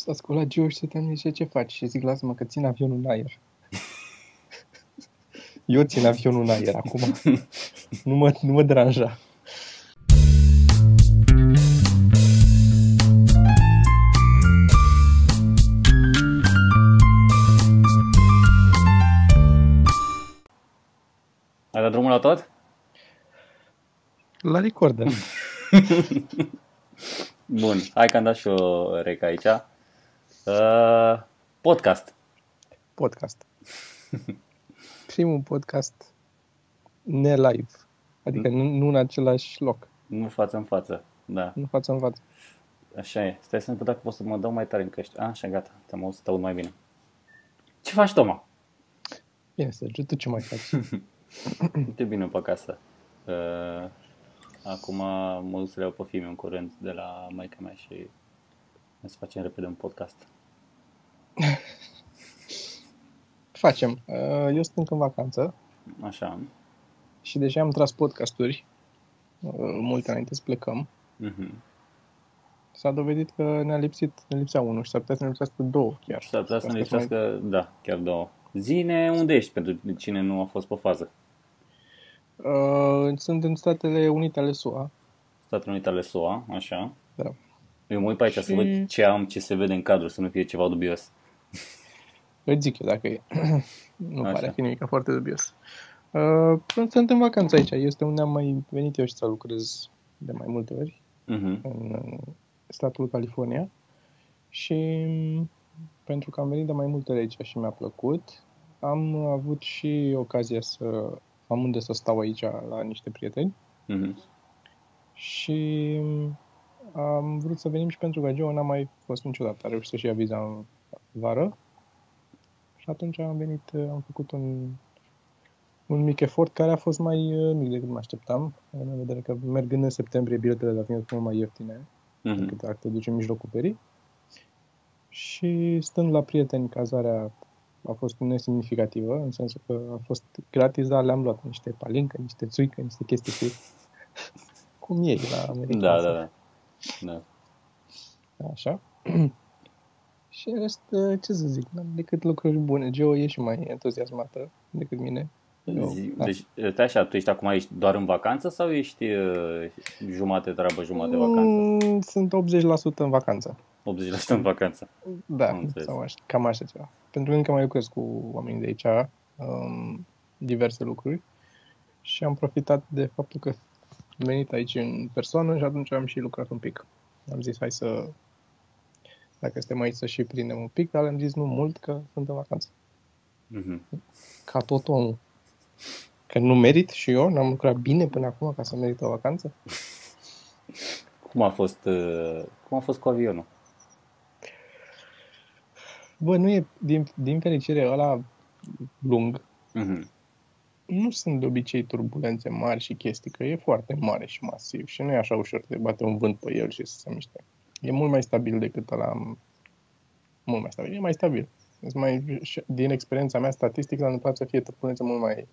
Și s-a sculat Gio și se zice, ce faci? Și zic, lasă-mă că țin avionul în aer. Eu țin avionul în aer acum. nu, mă, nu mă deranja. Ai dat drumul la tot? La recorder. Bun, hai că am dat și o rec aici. Uh, podcast. Podcast. Primul podcast ne-live. Adică nu, nu în același loc. Nu față în față, da. Nu față în față. Așa e. Stai să-mi dacă pot să mă dau mai tare în căști. A, așa, gata. Te-am auzit aud mai bine. Ce faci, Toma? Bine, Sergiu, tu ce mai faci? Uite bine pe acasă. Uh, acum mă duc să le iau pe filme în curând de la maica mea și să facem repede un podcast. Facem. Uh, Eu sunt încă în vacanță Așa. și deja am tras podcasturi uh, multe înainte să plecăm. Mhm. S-a dovedit că ne-a lipsit, ne lipsea unul și s-ar putea să ne lipsească două chiar. S-ar putea să ne Asta mai- lipsească, da, chiar două. Zine unde ești pentru cine nu a fost pe fază. Uh, sunt în Statele Unite ale SUA. Statele Unite ale SUA, așa. Da. Eu mă uit pe aici să Și- văd ce am, ce se vede în cadru, să nu fie ceva dubios. Îți zic eu dacă e. nu Așa. pare a fi nimic foarte dubios. Uh, sunt în vacanță aici. Este unde am mai venit eu și să lucrez de mai multe ori, Mhm. în uh, statul California. Și m, pentru că am venit de mai multe ori aici și mi-a plăcut, am avut și ocazia să am unde să stau aici la niște prieteni Mhm. și m, am vrut să venim și pentru că Joe n-a mai fost niciodată. A reușit să-și ia viza în vară și atunci am venit, am făcut un, un mic efort care a fost mai uh, mic decât mă așteptam, în vedere că mergând în septembrie biletele de avion sunt mult mai ieftine Mhm. decât dacă te duci în mijlocul perii. Și stând la prieteni, cazarea a fost nesemnificativă, în sensul că a fost gratis, dar le-am luat niște palincă, niște țuică, niște chestii cu cum e la americani. Da, da, da. da. Așa. Și în rest, uh, ce să zic, n-am decât lucruri bune. Geo e și mai entuziasmată decât mine. Eu, Zi- da. Deci, stai așa, tu ești acum aici doar în vacanță sau ești uh, jumate treabă, jumate vacanță? Mm, Sunt 80% în vacanță. 80% în vacanță. Da, Am înțeles. sau așa, cam așa ceva. Pentru că încă mai lucrez cu oamenii de aici, um, diverse lucruri și am profitat de faptul că am venit aici în persoană și atunci am și lucrat un pic. Am zis, hai să, dacă suntem aici să și prindem un pic, dar am zis nu mult, că sunt în vacanță. Mhm. Ca tot omul. Că nu merit și eu, n-am lucrat bine până acum ca să merit o vacanță. Cum a fost, uh, cum a fost cu avionul? Bă, nu e, din, din fericire, ăla lung, Mhm. nu sunt de obicei turbulențe mari și chestii, că e foarte mare și masiv și nu e așa ușor de bate un vânt pe el și să se miște. E mult mai stabil decât ăla, mult mai stabil, e mai stabil. Îți mai, și din experiența mea statistică, s-a întâmplat să fie turbulențe mult mai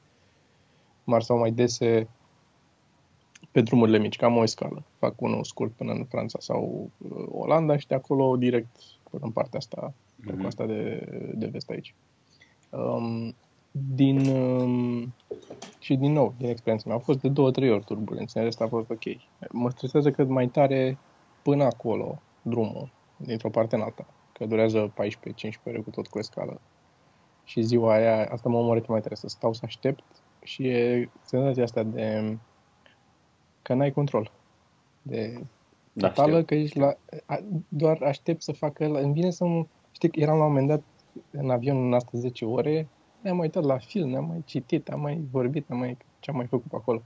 mari sau mai dese pe drumurile mici, cam o escală. Fac unul scurt până în Franța sau uh, Olanda și de acolo direct până în partea asta, pe Mhm. coasta de, de vest aici. Um, din, um, și din nou, din experiența mea, au fost de două, trei ori turbulențe, în rest a fost ok. Mă stresează cât mai tare până acolo drumul, dintr-o parte în alta, că durează 14-15 ore cu tot cu escală. Și ziua aia, asta mă omoară mai tare, să stau să aștept și e senzația asta de că n-ai control. De Da, totală, știu. că ești la, a, doar aștept să facă el. Îmi vine să mă, știi, că eram la un moment dat în avion în astea 10 ore, ne-am mai uitat la film, ne-am mai citit, am mai vorbit, am mai, ce am mai făcut pe acolo.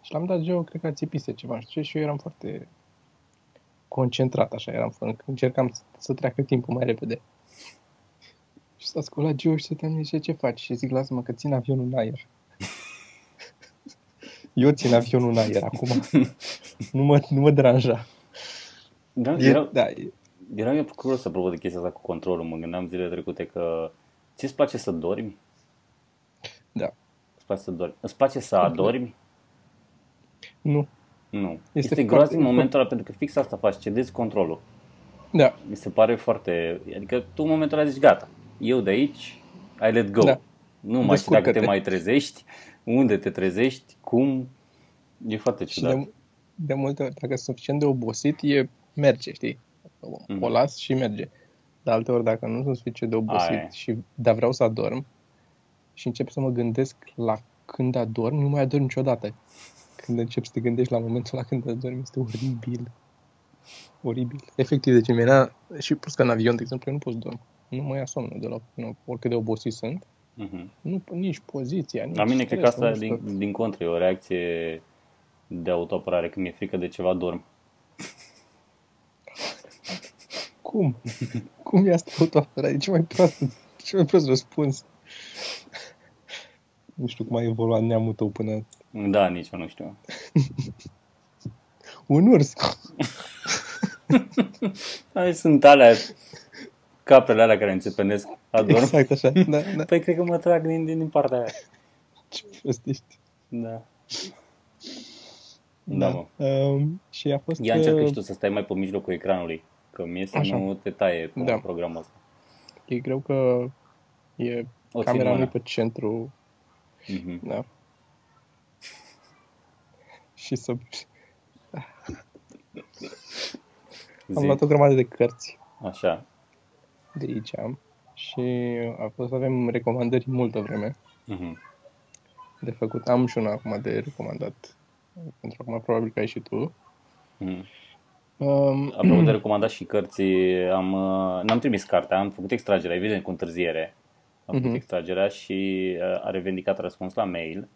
Și l-am dat Joe, cred că a țipise ceva, nu știu ce, și eu eram foarte concentrat, așa, eram, încercam să, să treacă timpul mai repede. Și s-a sculat Joe și se zice, ce faci? Și zic, lasă-mă că țin avionul în aer. Eu țin avionul în aer acum. nu, mă, nu mă deranja. Da, E, era, da, e, eram eu curios să probă de chestia asta cu controlul. Mă gândeam zilele trecute că ți-ți place să dormi? da. Îți place să dormi? Îți place să adormi? Nu. Nu. Este Este, este foarte- groaznic momentul ăla pentru că fix asta faci, cedezi controlul. Da, Mi se pare foarte... Adică tu în momentul ăla zici, gata, eu de aici, I let go. Da. Nu mai știu dacă te Descurcă-te. mai trezești, unde te trezești, cum. E foarte și ciudat. de, de multe ori, dacă sunt suficient de obosit, e, merge, știi? Mhm. O las și merge. De alte ori, dacă nu sunt suficient de obosit, Aia e. și, dar vreau să adorm și încep să mă gândesc la când adorm, nu mai adorm niciodată. Când încep să te gândești la momentul ăla când adormi, este oribil. Oribil. Efectiv, deci mi era, și plus că în avion, de exemplu, eu nu pot să dorm. Nu mă ia somnul deloc. Nu, oricât de obosit sunt. Mhm. Nu, nici poziția, nici La mine cred că stresul, asta nu știu. din, din contră e o reacție de autoapărare. Când mi-e frică de ceva, dorm. Cum? Cum e asta autoapărare? E cel mai prost, cel mai prost răspuns. Nu știu cum a evoluat neamul tău până... Da, nici eu nu știu. Un urs! Ai, sunt alea, caprele alea care înțepenesc, adorm. Exact așa, da, da. Păi cred că mă trag din, din, din partea aia. Ce prost ești. Da. Da, mă. Um, și a fost... Ia încercă uh, și tu să stai mai pe mijlocul ecranului, că mie să Așa. nu te taie cu Da. programul ăsta. E greu că e O țin camera mână. nu pe centru, Mhm. da. Și să... Am Zi. luat o grămadă de cărți Așa. de aici și a fost să avem recomandări multă vreme Mhm. de făcut. Am și una acum de recomandat, pentru acum probabil că ai și tu. Mhm. Um, Apropo de recomandat și cărți, am, uh, n-am trimis cartea, am făcut extragerea, evident cu întârziere. Am făcut Mhm. extragerea și uh, a revendicat răspuns la mail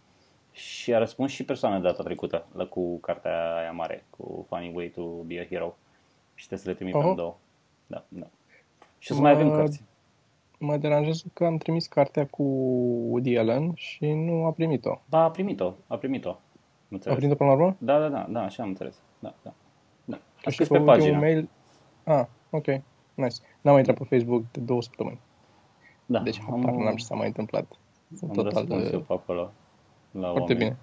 și a răspuns și persoana de data trecută la, cu cartea aia mare, cu Funny Way to be a Hero. Și trebuie să le trimit Oho. în două. Da, da. Și o să mai avem Mă- cărți. mă deranjează că am trimis cartea cu Woody Allen și nu a primit-o. Ba, a primit-o, a primit-o. Am A înțeles. primit-o până la urmă? Da, da, da, da, așa am înțeles. Da, da. da. Aș Și scris pe pe ultimul pagină. mail... Ah, ok. Nice. N-am mai intrat pe Facebook de două săptămâni. Da, Deci am, habar n-am ce s-a mai întâmplat. Sunt am total răspuns uh, eu pe acolo. La foarte oameni. bine.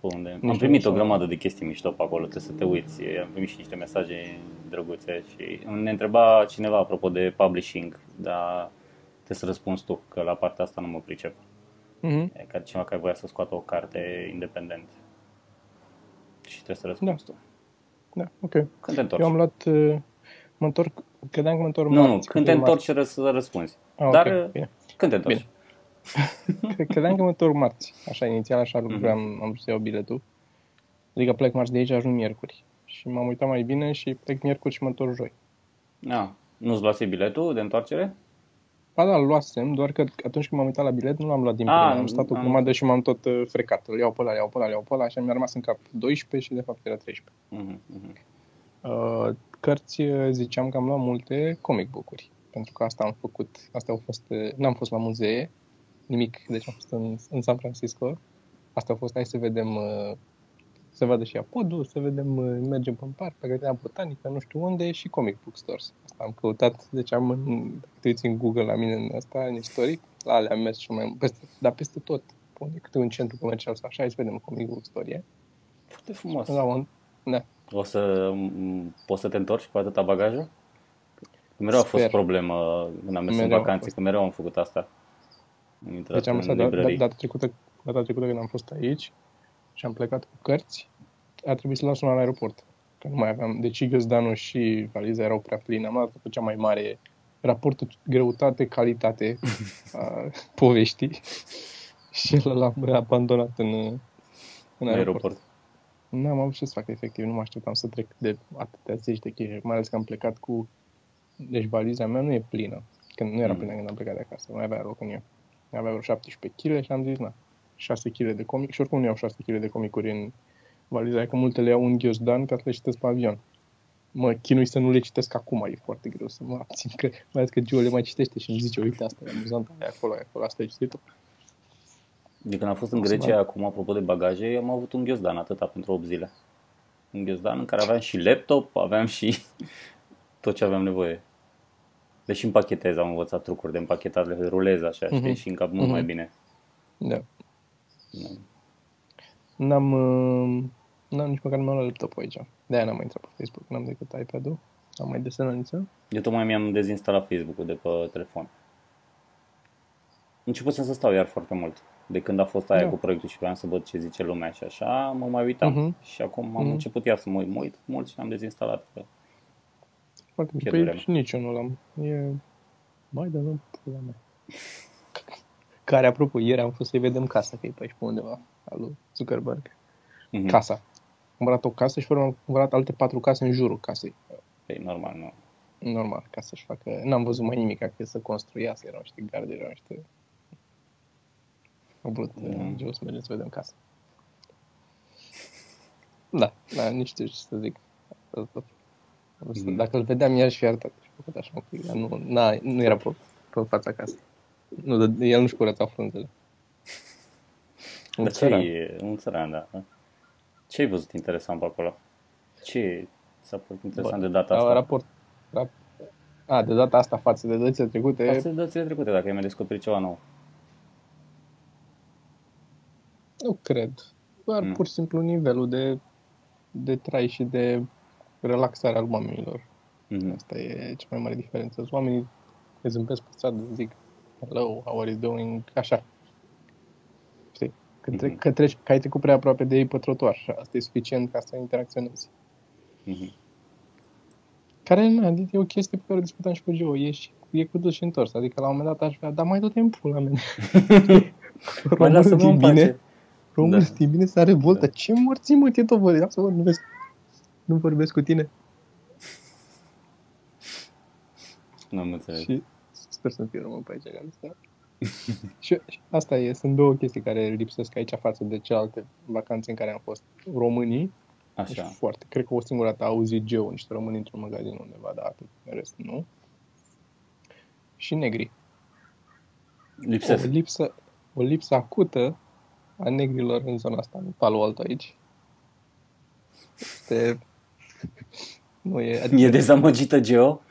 Pe unde... nu Am primit o așa. grămadă de chestii mișto pe acolo, trebuie să te uiți. Am primit și niște mesaje drăguțe și ne întreba cineva apropo de publishing, dar trebuie să răspunzi tu, că la partea asta nu mă pricep. Mhm. E ca cineva care voia să scoată o carte independent. Și trebuie să răspunzi tu. Da, ok. Când te întorci? Eu am luat... uh, Mă întorc... Credeam că mă întorc Nu, nu, marți, când că te e întorci ră- să răspunzi. Ah, ok, Dar bine. când te întorci? Cre- Credeam că mă întorc marți. Așa, inițial așa Mhm. vreau, am vrut să iau biletul. Adică plec marți de aici, ajung miercuri. Și m-am uitat mai bine și plec miercuri și mă întorc joi. Da. Nu-ți luase biletul de întoarcere? Ba da, îl luasem, doar că atunci când m-am uitat la bilet nu l-am luat din Ah, prima. Am stat o am- grămadă și m-am tot uh, frecat. Îl iau pe ăla, îl iau pe ăla, îl iau pe ăla și mi-a rămas în cap 12 și de fapt era 13. Mhm, mhm. Uh, cărți, uh, ziceam că am luat multe comic book-uri. Pentru că asta am făcut, astea au fost, uh, n-am fost la muzee, nimic, deci am fost în, în San Francisco. Asta a fost, hai să vedem, uh, să vadă și apodul, să vedem, uh, mergem pe parc, pe grădina botanică, nu știu unde, și comic book stores. Asta am căutat, deci am, în, dacă te uiți în Google la mine în asta, în istoric, la alea am mers și mai, peste, dar peste tot. Pune câte un centru comercial sau așa, hai să vedem comic book store e. Foarte frumos. La un, da, O să m, poți să te întorci cu atâta bagajul? Că mereu a fost Sper. problemă când am mers în Mereu a vacanțe, fost. că mereu am făcut asta. Am intrat Deci am în lăsat da- da- librării. data trecută, data trecută când am fost aici și am plecat cu cărți, a trebuit să las una la aeroport. Că nu mai aveam, deci găzdanul și valiza erau prea pline. Am luat pe cea mai mare raportul greutate-calitate a poveștii și el l-am abandonat în, în în aeroport. aeroport. N-am avut ce să fac efectiv, nu mă așteptam să trec de atâtea zeci de chestii, mai ales că am plecat cu... Deci valiza mea nu e plină, când nu era Mm. plină când am plecat de acasă, mai avea loc în ea. Avea vreo 17 kg și am zis, na, 6 kg de comic și oricum nu iau 6 kg de comicuri în valiza aia, că multe le iau în ghiozdan ca să le citesc pe avion. Mă chinui să nu le citesc acum, e foarte greu să mă abțin, că mai ales că Gio le mai citește și îmi zice, uite, asta e amuzant, aia acolo, aia acolo, asta e citit De când am fost în O să Grecia, mai- acum, apropo de bagaje, am avut un ghiozdan atâta pentru 8 zile. Un ghiozdan în care aveam și laptop, aveam și tot ce aveam nevoie. Deci împachetez, am învățat trucuri de împachetat, le rulez așa, știi, Mhm. și încap mult Mhm. mai bine. Da. Da. N-am, uh, n-am nici măcar nu m-am luat laptopul aici. De-aia n-am mai intrat pe Facebook, n-am decât iPad-ul. Am mai desenat Eu tocmai mi-am dezinstalat Facebook-ul de pe telefon. Începusem să stau iar foarte mult. De când a fost aia Da. cu proiectul și vreau să văd ce zice lumea și așa, mă mai uitam. Mhm. Și acum am Mhm. început iar să mă uit, mă uit mult și am dezinstalat. Foarte bine. Pierd Păi vremea. și nici eu nu l-am. E... Mai da, nu, pula mea. Care, apropo, ieri am fost să-i vedem casa, că e pe aici pe undeva, al lui Zuckerberg. Mhm. Casa. Am cumpărat o casă și am cumpărat alte patru case în jurul casei. Păi, normal, nu. Normal, ca să-și facă... N-am văzut mai nimic, că să construiască, erau niște garde, erau niște... Am vrut Mhm. mm. eu să mergem să vedem casa. Da, da, nici știu ce să zic. Asta- asta- Mhm. Dacă îl vedeam, i-aș fi arătat. Și făcut așa un pic, dar nu, n-a, nu era pe, pe fața casei. Nu, dă- el nu-și curăța frunzele. Un Dar ce țăran. e? Un țăran, da. Ce ai văzut interesant pe acolo? Ce s-a părut interesant de data La asta? Raport, rap, a, de data asta față de dățile trecute, Față de dățile trecute, dacă ai mai descoperit ceva nou. Nu cred. Doar Nu. pur și simplu nivelul de, de trai și de relaxare al oamenilor. Mhm. Asta e cea mai mare diferență. Oamenii te zâmbesc pe stradă, zic hello, how are you doing, așa. Știi? Că, tre- Mhm. că, treci, că ai trecut prea aproape de ei pe trotuar și asta e suficient ca să interacționezi. Mhm. Care na, e o chestie pe care o discutam și cu Joe. E, și, e cu dus și întors. Adică la un moment dat aș vrea, dar mai du-te în pula mea. Mai lasă-mă în bine. pace. Românul Da. știi bine să revoltă. Da. Ce morții mă, te tot vorbi. Lasă mă, nu vezi. Nu vorbesc cu tine. Nu am înțeles. Și sper să fie român pe aici. care asta. și, și asta e, sunt două chestii care lipsesc aici față de celelalte vacanțe în care am fost. Românii, deci Așa. foarte, cred că o singură dată a auzit Geo niște români într-un magazin undeva, dar atât, în rest nu. Și negri. O Lipsesc. lipsă, o lipsă acută a negrilor în zona asta, în Palo Alto aici. Este... Nu e... Adică, E dezamăgită Geo?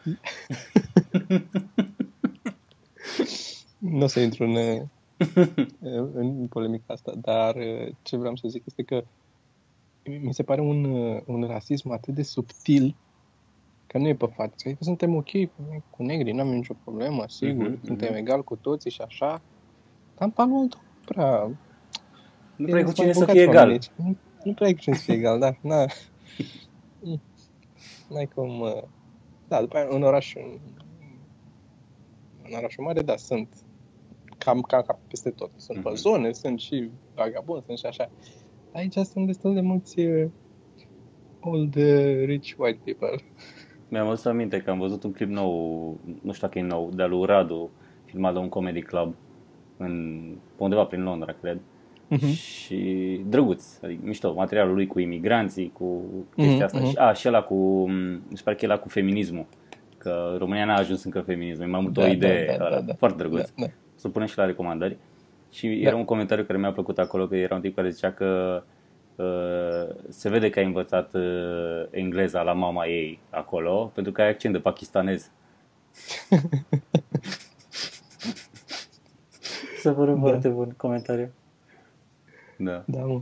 Nu o să intru în, în polemica asta, dar ce vreau să zic este că mi se pare un, un rasism atât de subtil că nu e pe față. Adică suntem ok cu negri, nu am nicio problemă, sigur, Mhm, suntem mhm. egali cu toții și așa, dar în Palo Alto prea... Nu prea e cu Sunt cine să avocați fie egal. oamenii aici. Nu, nu prea e cu cine să fie egal, da. Na. N-ai cum... uh, Da, după aia în oraș, în, în orașul mare, da, sunt cam, cam, cam peste tot. Sunt pe Mhm. zone, sunt și vagabonzi, sunt și așa. Aici sunt destul de mulți uh, old uh, rich white people. Mi-am adus aminte că am văzut un clip nou, nu știu dacă e nou, de-al lui Radu, filmat la un comedy club în, pe undeva prin Londra, cred. Mhm. Și drăguț, adică mișto, materialul lui cu imigranții, cu chestia Mhm, asta. mhm. Și, a, și ăla cu, mi se pare că e ăla cu feminismul. Că România n-a ajuns încă feminism, e mai mult Da, o da, idee, da, da, ăla. da. foarte drăguț. Da, da. Să punem și la recomandări. Și Da. era un comentariu care mi-a plăcut acolo, că era un tip care zicea că uh, se vede că ai învățat uh, engleza la mama ei acolo, pentru că ai accent de pakistanez. Să vă Da. foarte bun comentariu. Da. Da, mă.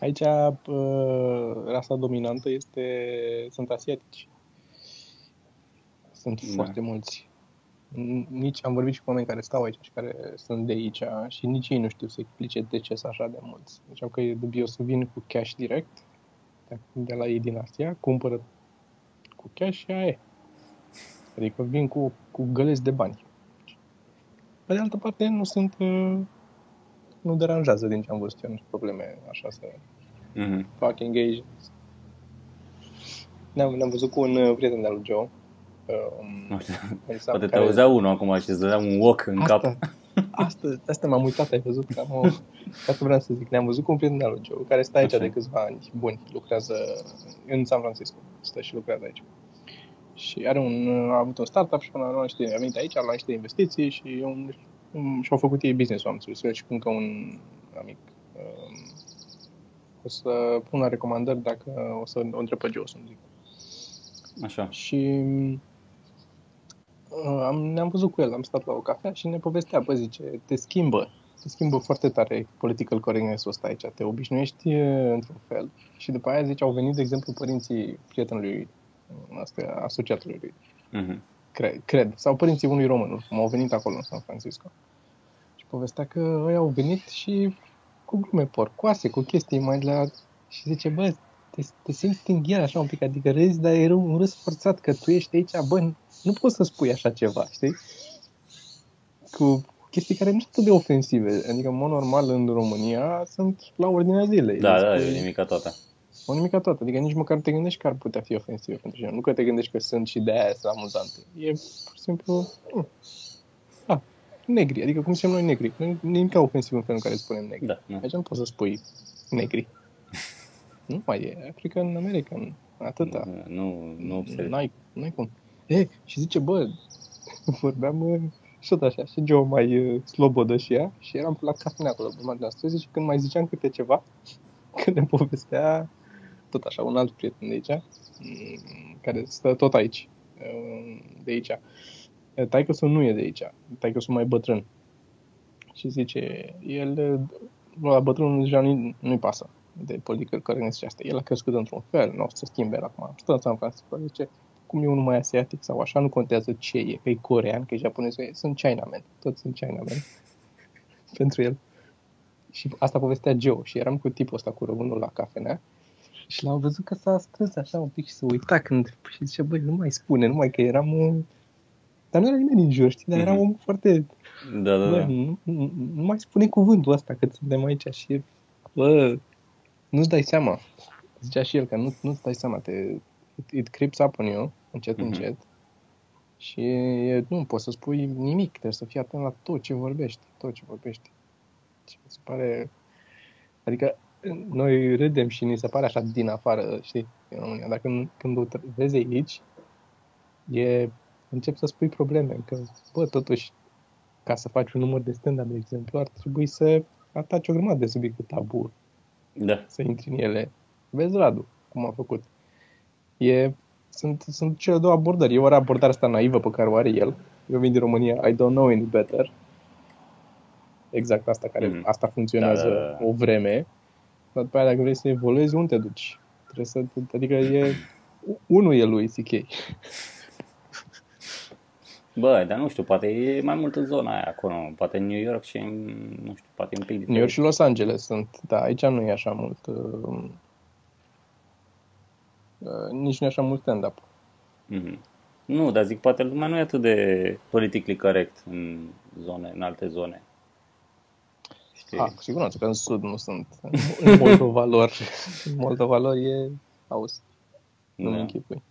Aici uh, rasa dominantă este sunt asiatici. Sunt Da. foarte mulți. N- Nici am vorbit și cu oameni care stau aici și care sunt de aici și nici ei nu știu să explice de ce sunt așa de mulți. Ziceau că e dubios să vin cu cash direct de- de la ei din Asia, cumpără cu cash și aia e. Adică vin cu, cu găleți de bani. Pe de altă parte, nu sunt uh, nu deranjează din ce am văzut eu, nu sunt probleme așa să Mhm. fac engage. Ne-am, ne-am văzut cu un uh, prieten de-al lui Joe. Um, Nu știu. care s-a- Poate te care- auzea unul acum și îți dădea un walk în cap. Asta, asta, asta m-am uitat, ai văzut că am o... Asta vreau să zic, ne-am văzut cu un prieten de-al lui Joe, care stă aici Așa. de câțiva ani buni, lucrează în San Francisco, stă și lucrează aici. Și are un, a avut un startup și până la urmă niște, a venit aici, la niște investiții și, un, un, și-au făcut ei business-ul, am înțeles, eu și cu încă un amic. Um, o să pun la recomandări dacă o să o întreb pe Joe să-mi zic. Așa. Și uh, am, ne-am văzut cu el, am stat la o cafea și ne povestea, bă, zice, te schimbă, te schimbă foarte tare political correctness-ul ăsta aici, te obișnuiești uh, într-un fel și după aia, zice, au venit, de exemplu, părinții prietenului Asta e asociatului lui. Mhm. Cred, cred. Sau părinții unui român, cum au venit acolo în San Francisco. Și povestea că ei au venit și cu glume porcoase, cu chestii mai de la... Și zice, bă, te, te simți în ghiar așa un pic, adică râzi, dar e un râs forțat că tu ești aici, bă, nu poți să spui așa ceva, știi? Cu chestii care nu sunt atât de ofensive. Adică, în mod normal, în România sunt la ordinea zilei. Da, Îți da, spui- e nimica toată. O nimica toată. Adică nici măcar nu te gândești că ar putea fi ofensiv pentru tine. Nu că te gândești că sunt și de aia sunt amuzante. E pur și simplu... mm. Ah, negri. Adică cum zicem noi negri. Nu e nimic ofensiv în felul în care spunem negri. Da, nu. Aici nu poți să spui negri. nu mai e. African American. Atâta. Nu, nu observ. N-ai, n-ai cum. E, și zice, bă, vorbeam uh, și tot așa, și Joe mai uh, slobodă și ea, și eram la cafenea acolo, pe marginea străzii, și când mai ziceam câte ceva, când ne povestea, tot așa, un alt prieten de aici, mm, care stă tot aici, uh, de aici. taică să nu e de aici, taică să mai bătrân. Și zice, el, uh, la bătrânul deja nu-i, nu-i pasă de politică correctness și asta. El a crescut într-un fel, nu o să se schimbe el acum. Stă în San Francisco, zice, cum e unul mai asiatic sau așa, nu contează ce e, că e corean, că e japonez, e- sunt Chinaman, toți sunt Chinaman pentru el. Și asta povestea Joe și eram cu tipul ăsta cu românul la cafenea și l-am văzut că s-a strâns așa un pic și se uita când și zice, băi, nu mai spune, numai că eram un... Dar nu era nimeni din jur, știi, dar era Mhm. un foarte Da, da, Bă, da. nu, nu, nu mai spune cuvântul ăsta că suntem aici și bă, nu-ți dai seama. Zicea și el că nu, nu-ți dai seama, te, it, it creeps up on you, încet, Mhm. încet. Și e, nu poți să spui nimic, trebuie să fii atent la tot ce vorbești, tot ce vorbești. Și mi se pare, adică noi râdem și ni se pare așa din afară, știi, în România, dar când, când o vezi aici, e, încep să spui probleme, că, bă, totuși, ca să faci un număr de stand-up, de exemplu, ar trebui să ataci o grămadă de subiecte tabu, Da. să intri în ele. Vezi Radu, cum a făcut. E, sunt, sunt cele două abordări. E ori abordarea asta naivă pe care o are el. Eu vin din România, I don't know any better. Exact asta care, Mhm. asta funcționează Da, da, da, da. o vreme. Dar după aia, dacă vrei să evoluezi, unde te duci? Trebuie să, adică e, unul e lui CK. Bă, dar nu știu, poate e mai mult în zona aia acolo, poate în New York și în, nu știu, poate e un pic diferit. New York și Los Angeles sunt, da, aici nu e așa mult, uh, uh, nici nu e așa mult stand-up. Mhm. Nu, dar zic, poate lumea nu e atât de politically corect în zone, în alte zone. Știi? Ah, cu siguranță că în sud nu sunt. În Moldova lor, în Moldova lor e aus, nu da. da. închipui.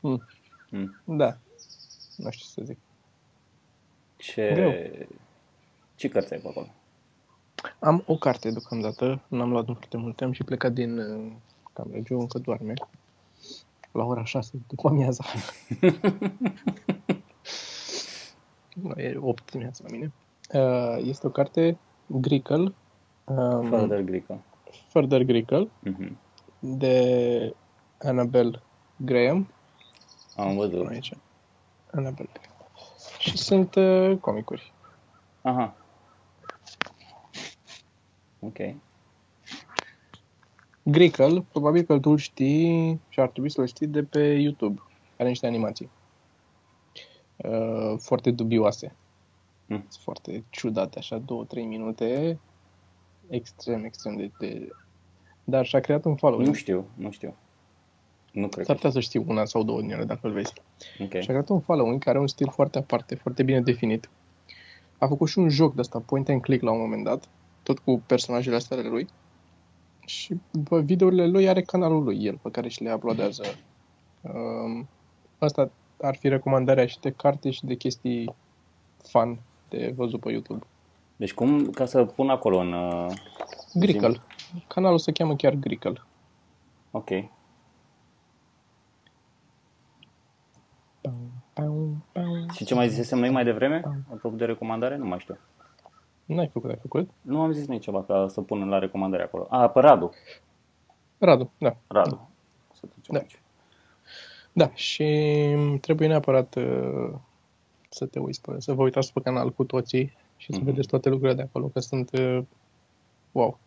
Mm. Mm. Da, nu știu ce să zic. Ce, Greu. ce cărți ai pe acolo? Am o carte deocamdată, n-am luat nu foarte multe, am și plecat din uh, cameră, Joe încă doarme. La ora 6 după amiaza. Nu, e 8 dimineața la mine. Uh, este o carte Grickle, um, Further Greco. Further Grickle, Mhm. de Annabel Graham. Am văzut. Aici. Annabel Graham. Și sunt uh, comicuri. Aha. Ok. Grickle, probabil că tu îl știi și ar trebui să-l știi de pe YouTube. Are niște animații. Uh, foarte dubioase. Mm. Sunt foarte ciudate, așa, două, trei minute. Extrem, extrem de... de... Dar și-a creat un following. Nu știu, nu știu. Nu cred S-ar că putea să știi una sau două din ele dacă îl vezi. Ok. Și-a creat un following care are un stil foarte aparte, foarte bine definit. A făcut și un joc de asta, point and click la un moment dat, tot cu personajele astea ale lui. Și după videourile lui are canalul lui, el, pe care și le uploadează. Um, asta ar fi recomandarea și de carte și de chestii fun de văzut pe YouTube. Deci cum, ca să pun acolo în... Uh, Grickle. Canalul se cheamă chiar Grickle. ok. Pau, pau, pau. Și ce mai zisesem noi mai devreme? Apropo de recomandare? Nu mai știu. N-ai făcut, ai făcut? Nu am zis nici ceva ca să pun la recomandare acolo. A, pe Radu. Radu, da. Radu. Să trecem Da. aici. Da, și trebuie neapărat uh, să te uiți pe, să vă uitați pe canal cu toții și să Mhm. vedeți toate lucrurile de acolo, că sunt, uh, wow.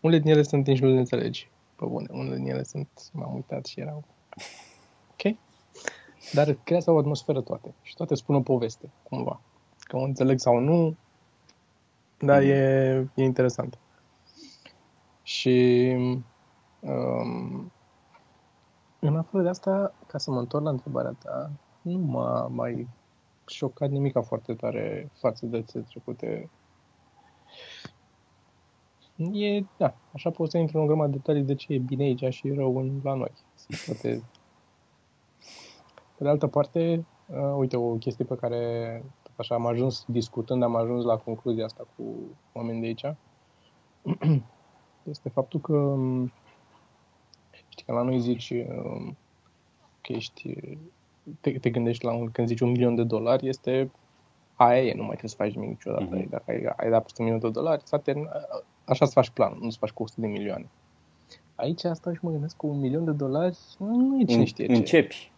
Unele din ele sunt nici nu le înțelegi, pe bune. Unele din ele sunt, m-am uitat și erau, Ok? Dar creează o atmosferă toate. Și toate spun o poveste, cumva. Că o înțeleg sau nu, dar mm. e, e interesant. Și um, în afară de asta, ca să mă întorc la întrebarea ta, nu m-a mai șocat nimic foarte tare față de țări trecute. E, da, așa poți să intru în o grămadă de detalii de ce e bine aici și rău în, la noi. Poate... Pe de altă parte, uh, uite, o chestie pe care așa am ajuns discutând, am ajuns la concluzia asta cu oameni de aici, este faptul că um, știi că la noi zici um, că ești te, te gândești la un, când zici un milion de dolari, este aia e, nu mai trebuie să faci nimic niciodată. Uh-huh. Dacă ai, ai dat peste un milion de dolari, te, așa să faci planul, nu să faci cu 100 de milioane. Aici asta și mă gândesc cu un milion de dolari, nu e cine știe ce. Începi.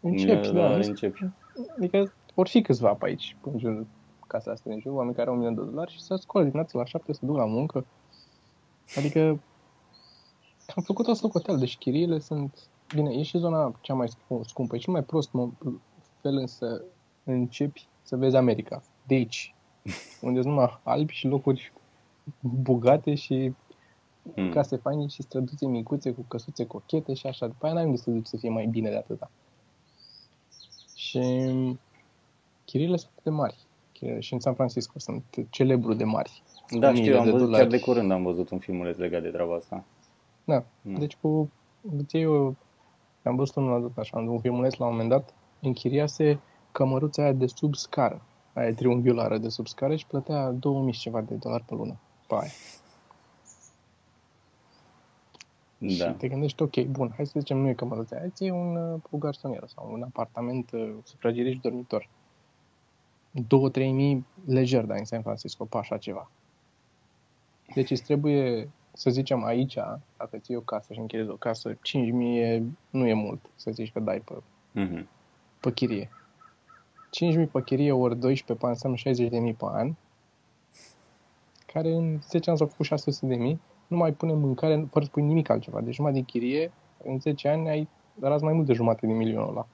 Începi, da. Începi. Adică vor fi câțiva pe aici, în jurul casa asta din jur, oameni care au un milion de dolari și să scoală dimineața la șapte să duc la muncă. Adică am făcut o socoteală, deci chiriile sunt Bine, e și zona cea mai scumpă. E cel mai prost fel însă începi să vezi America. De aici. Unde sunt numai albi și locuri bogate și mm. case faine și străduțe micuțe cu căsuțe cochete și așa. După aia n-ai unde să duci să fie mai bine de atâta. Și chirile sunt de mari. Și în San Francisco sunt celebru de mari. Da, știu, am văzut, chiar de curând am văzut un filmuleț legat de treaba asta. Da, mm. deci cu îți iei o am văzut unul așa, un filmuleț la un moment dat, închiriase cămăruța aia de sub scară, aia triunghiulară de sub scară și plătea 2000 ceva de dolari pe lună pe aia. Da. Și te gândești, ok, bun, hai să zicem, nu e cămăruța aia, ți un, uh, o garsonieră sau un apartament, uh, sufrageriș dormitor. 2-3 mii lejer, da, în San Francisco, pe așa ceva. Deci îți trebuie să zicem aici, dacă ții o casă și închiriezi o casă, 5.000 nu e mult, să zici că dai pe, uh-huh. pe chirie. 5.000 pe chirie ori 12 pe an înseamnă 60.000 pe an, care în 10 ani s-au făcut 600.000, nu mai pune mâncare fără să pui nimic altceva. Deci numai din chirie, în 10 ani ai ras mai mult de jumate din milionul ăla.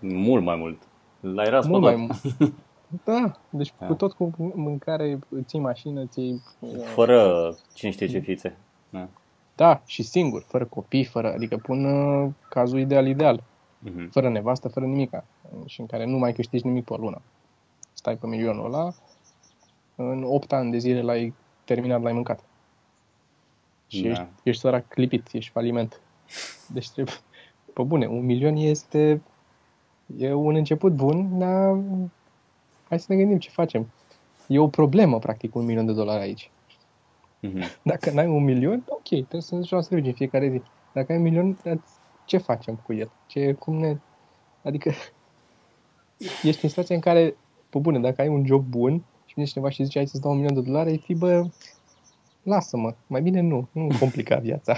Mult mai mult. L-ai ras mult mai mult. Da, deci da. cu tot cu mâncare, ții mașină, ții... Fără cine știe ce fițe. Da. da, și singur, fără copii, fără, adică pun uh, cazul ideal ideal. Uh-huh. Fără nevastă, fără nimica. Și în care nu mai câștigi nimic pe lună. Stai pe milionul ăla, în 8 ani de zile l-ai terminat, l-ai mâncat. Și da. ești, ești sărac clipit, ești faliment. Deci trebuie, pe bune, un milion este e un început bun, dar hai să ne gândim ce facem. E o problemă, practic, un milion de dolari aici. Mm-hmm. Dacă n-ai un milion, ok, trebuie să ne să în fiecare zi. Dacă ai un milion, ce facem cu el? Ce, cum ne... Adică ești în situația în care, pe bune, dacă ai un job bun și vine cineva și zice hai să-ți dau un milion de dolari, ai fi, bă, lasă-mă, mai bine nu, nu complica viața.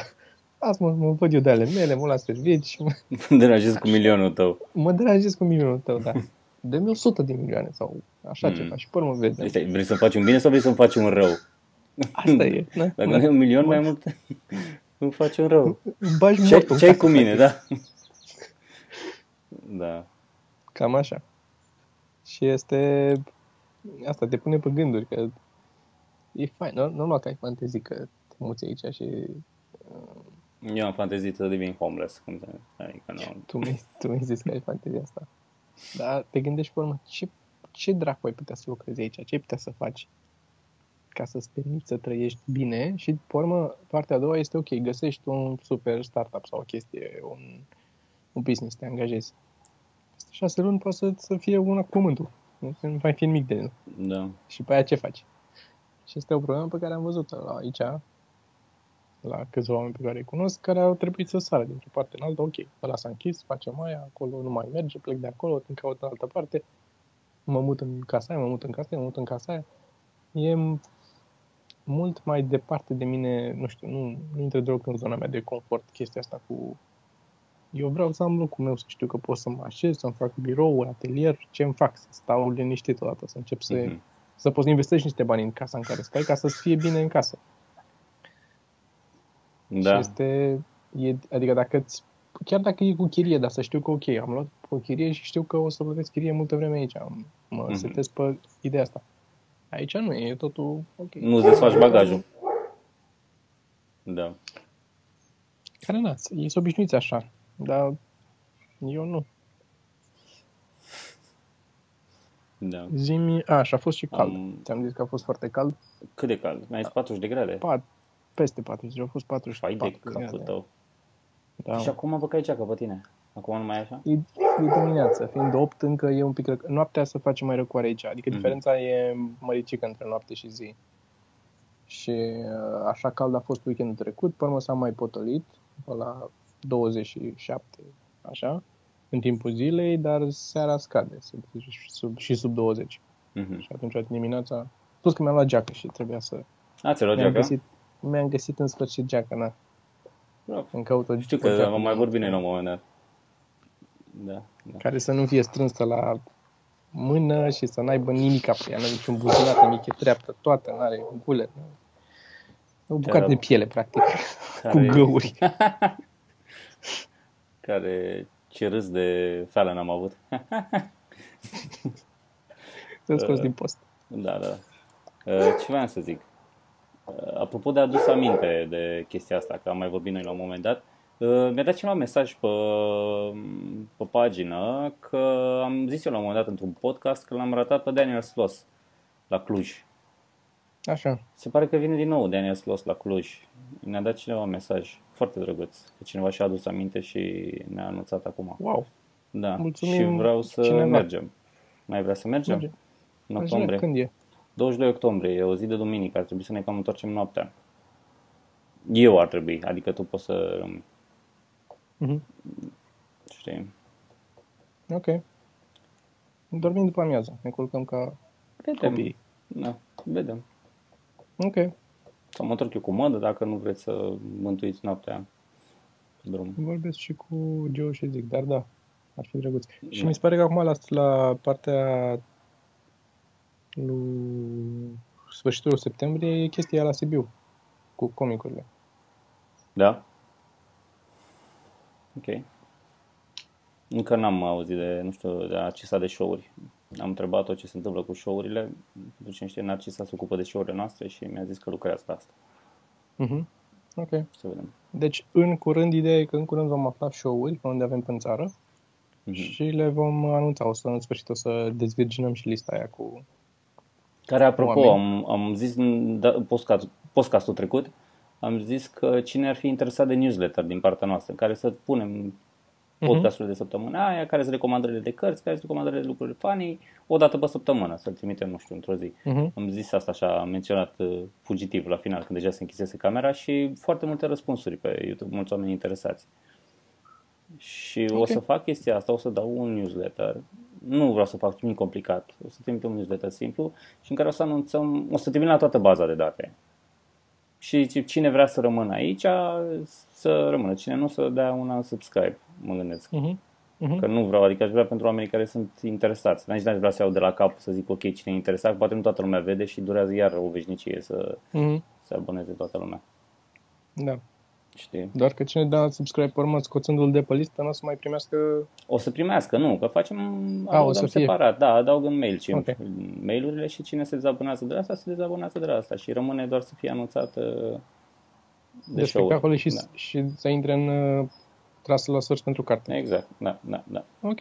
Lasă-mă, mă văd eu de ale mele, mă las servici. Mă deranjez cu milionul tău. Mă deranjez cu milionul tău, da. Dă-mi 100 de milioane sau așa mm. ceva și pe urmă vedem. Este, vrei să faci un bine sau vrei să faci un rău? Asta e. Da, Dacă da. ai un milion mai mult, îmi faci un rău. Bagi ce, ce ai cu mine, da? da. Cam așa. Și este... Asta te pune pe gânduri, că e fain. Nu, nu că ai fantezii că te muți aici și... Uh... Eu am fantezit să devin homeless. Cum te... Adică nu... Tu mi-ai, tu mi-ai zis că ai fantezia asta. Dar te gândești pe urmă, ce, ce dracu ai putea să lucrezi aici? Ce ai putea să faci ca să-ți permiți să trăiești bine și, pe urmă, partea a doua este, ok, găsești un super startup sau o chestie, un, un business, te angajezi. Peste șase luni poate să, să fie una cu pământul. Nu, nu mai fi nimic de el. Da. Și pe aia ce faci? Și este o problemă pe care am văzut-o la aici, la câțiva oameni pe care îi cunosc, care au trebuit să sară dintr-o parte în alta, ok, ăla s-a închis, facem aia, acolo nu mai merge, plec de acolo, îmi caut în altă parte, mă mut în casa aia, mă mut în casa aia, mă mut în casa aia. E mult mai departe de mine, nu știu, nu, nu intră deloc în zona mea de confort chestia asta cu... Eu vreau să am locul meu, să știu că pot să mă așez, să-mi fac birou, atelier, ce îmi fac, să stau liniștit odată, să încep să, mm-hmm. să poți să investești niște bani în casa în care stai, ca să-ți fie bine în casă. Da. Și este, e, adică dacă îți chiar dacă e cu chirie, dar să știu că ok, am luat cu chirie și știu că o să plătesc chirie multă vreme aici. Mă Mhm. setez pe ideea asta. Aici nu e, e totul ok. Nu-ți desfaci bagajul. Da. Care na, ei sunt obișnuiți așa, dar eu nu. Da. Zimi, a, și a fost și cald. Am- Ți-am zis că a fost foarte cald. Cât de cald? Mai zis 40 de grade? Pat, peste 40, au fost 44 Fai de capul grade. tău. Da. Și acum vă cai ceacă pe tine. Acum nu mai e așa? E, e dimineața, fiind 8 încă e un pic răc... Noaptea se face mai răcoare aici, adică Mhm. diferența e măricică între noapte și zi. Și uh, așa cald a fost weekendul trecut, pe urmă s-a mai potolit, pe la 27, așa, în timpul zilei, dar seara scade sub, sub, și sub 20. Mhm. Și atunci dimineața, plus că mi-am luat geacă și trebuia să... A, ți-ai luat Mi-am geacă? găsit, mi-am găsit în sfârșit geacă, na. Bravo. Îmi caut o, Știu o că geacă am mai vorbit noi la un moment dat. Da, da. care să nu fie strânsă la mână și să n-aibă nimic pe ea, nu are niciun buzunar, nimic, e treaptă toată, nu are gule. O bucată Care- de piele, practic, cu Care- găuri. Care ce râs de Fallon am avut. Să scos Uh. din post. Da, da. Uh, Ce voiam să zic? Uh, Apropo de adus aminte de chestia asta, că am mai vorbit noi la un moment dat, uh, mi-a dat cineva mesaj pe, pe pagină că am zis eu la un moment dat într-un podcast că l-am ratat pe Daniel Sloss la Cluj. Așa. Se pare că vine din nou Daniel Sloss la Cluj. Ne-a dat cineva un mesaj foarte drăguț, că cineva și-a adus aminte și ne-a anunțat acum. Wow. Da, Mulțumim și vreau să cineva. mergem. Mai vrea să mergem? Merge. În Așa, octombrie. când e? 22 octombrie, e o zi de duminică, ar trebui să ne cam întoarcem noaptea. Eu ar trebui, adică tu poți să rămâi, Mhm. știi? Ok. Dormim după amiază. Ne culcăm ca Vedem. copiii. Da, vedem. Ok. Sau mă întorc eu cu mădă dacă nu vreți să mântuiți noaptea pe drum. Vorbesc și cu Joe și zic, dar da, ar fi drăguț. Și Da. mi se pare că acum la, la partea lui sfârșitul septembrie e chestia aia la Sibiu cu comicurile. Da? Ok. Încă n-am auzit de, nu știu, de Narcisa de show-uri. Am întrebat-o ce se întâmplă cu show-urile. Pentru cine știe, Narcisa se ocupă de show-urile noastre și mi-a zis că lucrează la asta. Mhm. Ok. Să vedem. Deci, în curând, ideea e că în curând vom afla show-uri pe unde avem pe țară Mhm. și le vom anunța. O să, în sfârșit, o să dezvirginăm și lista aia cu... Care, apropo, Oameni. am, am zis în da, podcast, podcastul trecut, am zis că cine ar fi interesat de newsletter din partea noastră, în care să punem podcastul de săptămână aia, care sunt recomandările de cărți, care sunt recomandările de lucruri funny, o dată pe săptămână, să-l trimitem, nu știu, într-o zi. Mhm. Am zis asta așa, am menționat uh, fugitiv la final, când deja se închisese camera și foarte multe răspunsuri pe YouTube, mulți oameni interesați. Și o Ok. să fac chestia asta, o să dau un newsletter. Nu vreau să fac nimic complicat. O să trimit un newsletter simplu și în care o să anunțăm, o să trimit la toată baza de date. Și ci- cine vrea să rămână aici, să rămână. Cine nu, să dea un subscribe, mă gândesc. Mhm. Mhm. Că nu vreau, adică aș vrea pentru oamenii care sunt interesați. Nici n-aș vrea să iau de la cap să zic, ok, cine e interesat, poate nu toată lumea vede și durează iar o veșnicie să Mhm. se aboneze toată lumea. Da. Știi? Doar că cine dă subscribe pe urmă, scoțându-l de pe listă, nu o să mai primească... O să primească, nu, că facem A, o adăugăm să fie. separat, da, adaug în mail și Ok. mail-urile și cine se dezabonează de la asta, se dezabonează de la asta și rămâne doar să fie anunțat uh, de, de show spectacole și, Da. și să intre în uh, trasă la search pentru carte. Exact, da, da, da. Ok,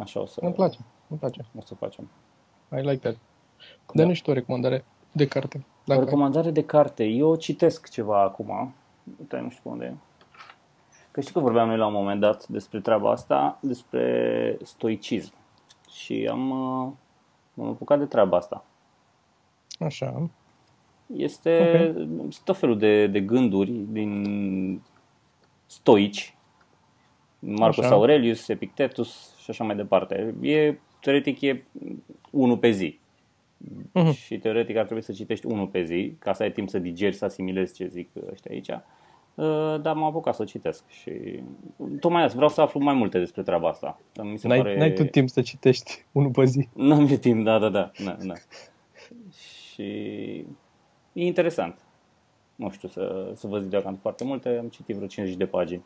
Așa o să, îmi place, îmi place. o să facem. I like that. Dă-ne Da. și tu o recomandare de carte. O Dacă ai. recomandare de carte. Eu citesc ceva acum. Uite, nu știu pe unde e. Că știi că vorbeam noi la un moment dat despre treaba asta, despre stoicism. Și am, uh, m-am apucat de treaba asta. Așa. Este sunt tot felul de, de gânduri din stoici, Marcus Așa. Aurelius, Epictetus și așa mai departe. E, teoretic e unul pe zi. Mhm. Și teoretic ar trebui să citești unul pe zi, ca să ai timp să digeri, să asimilezi ce zic ăștia aici. Uh, Dar m-am apucat să o citesc și tocmai asta, vreau să aflu mai multe despre treaba asta. Că Mi se N-ai, pare... n-ai tot timp să citești unul pe zi. N-am de timp, da, da, da, da, da. Și e interesant. Nu știu, să, să vă zic deocamdată foarte multe, am citit vreo 50 de pagini.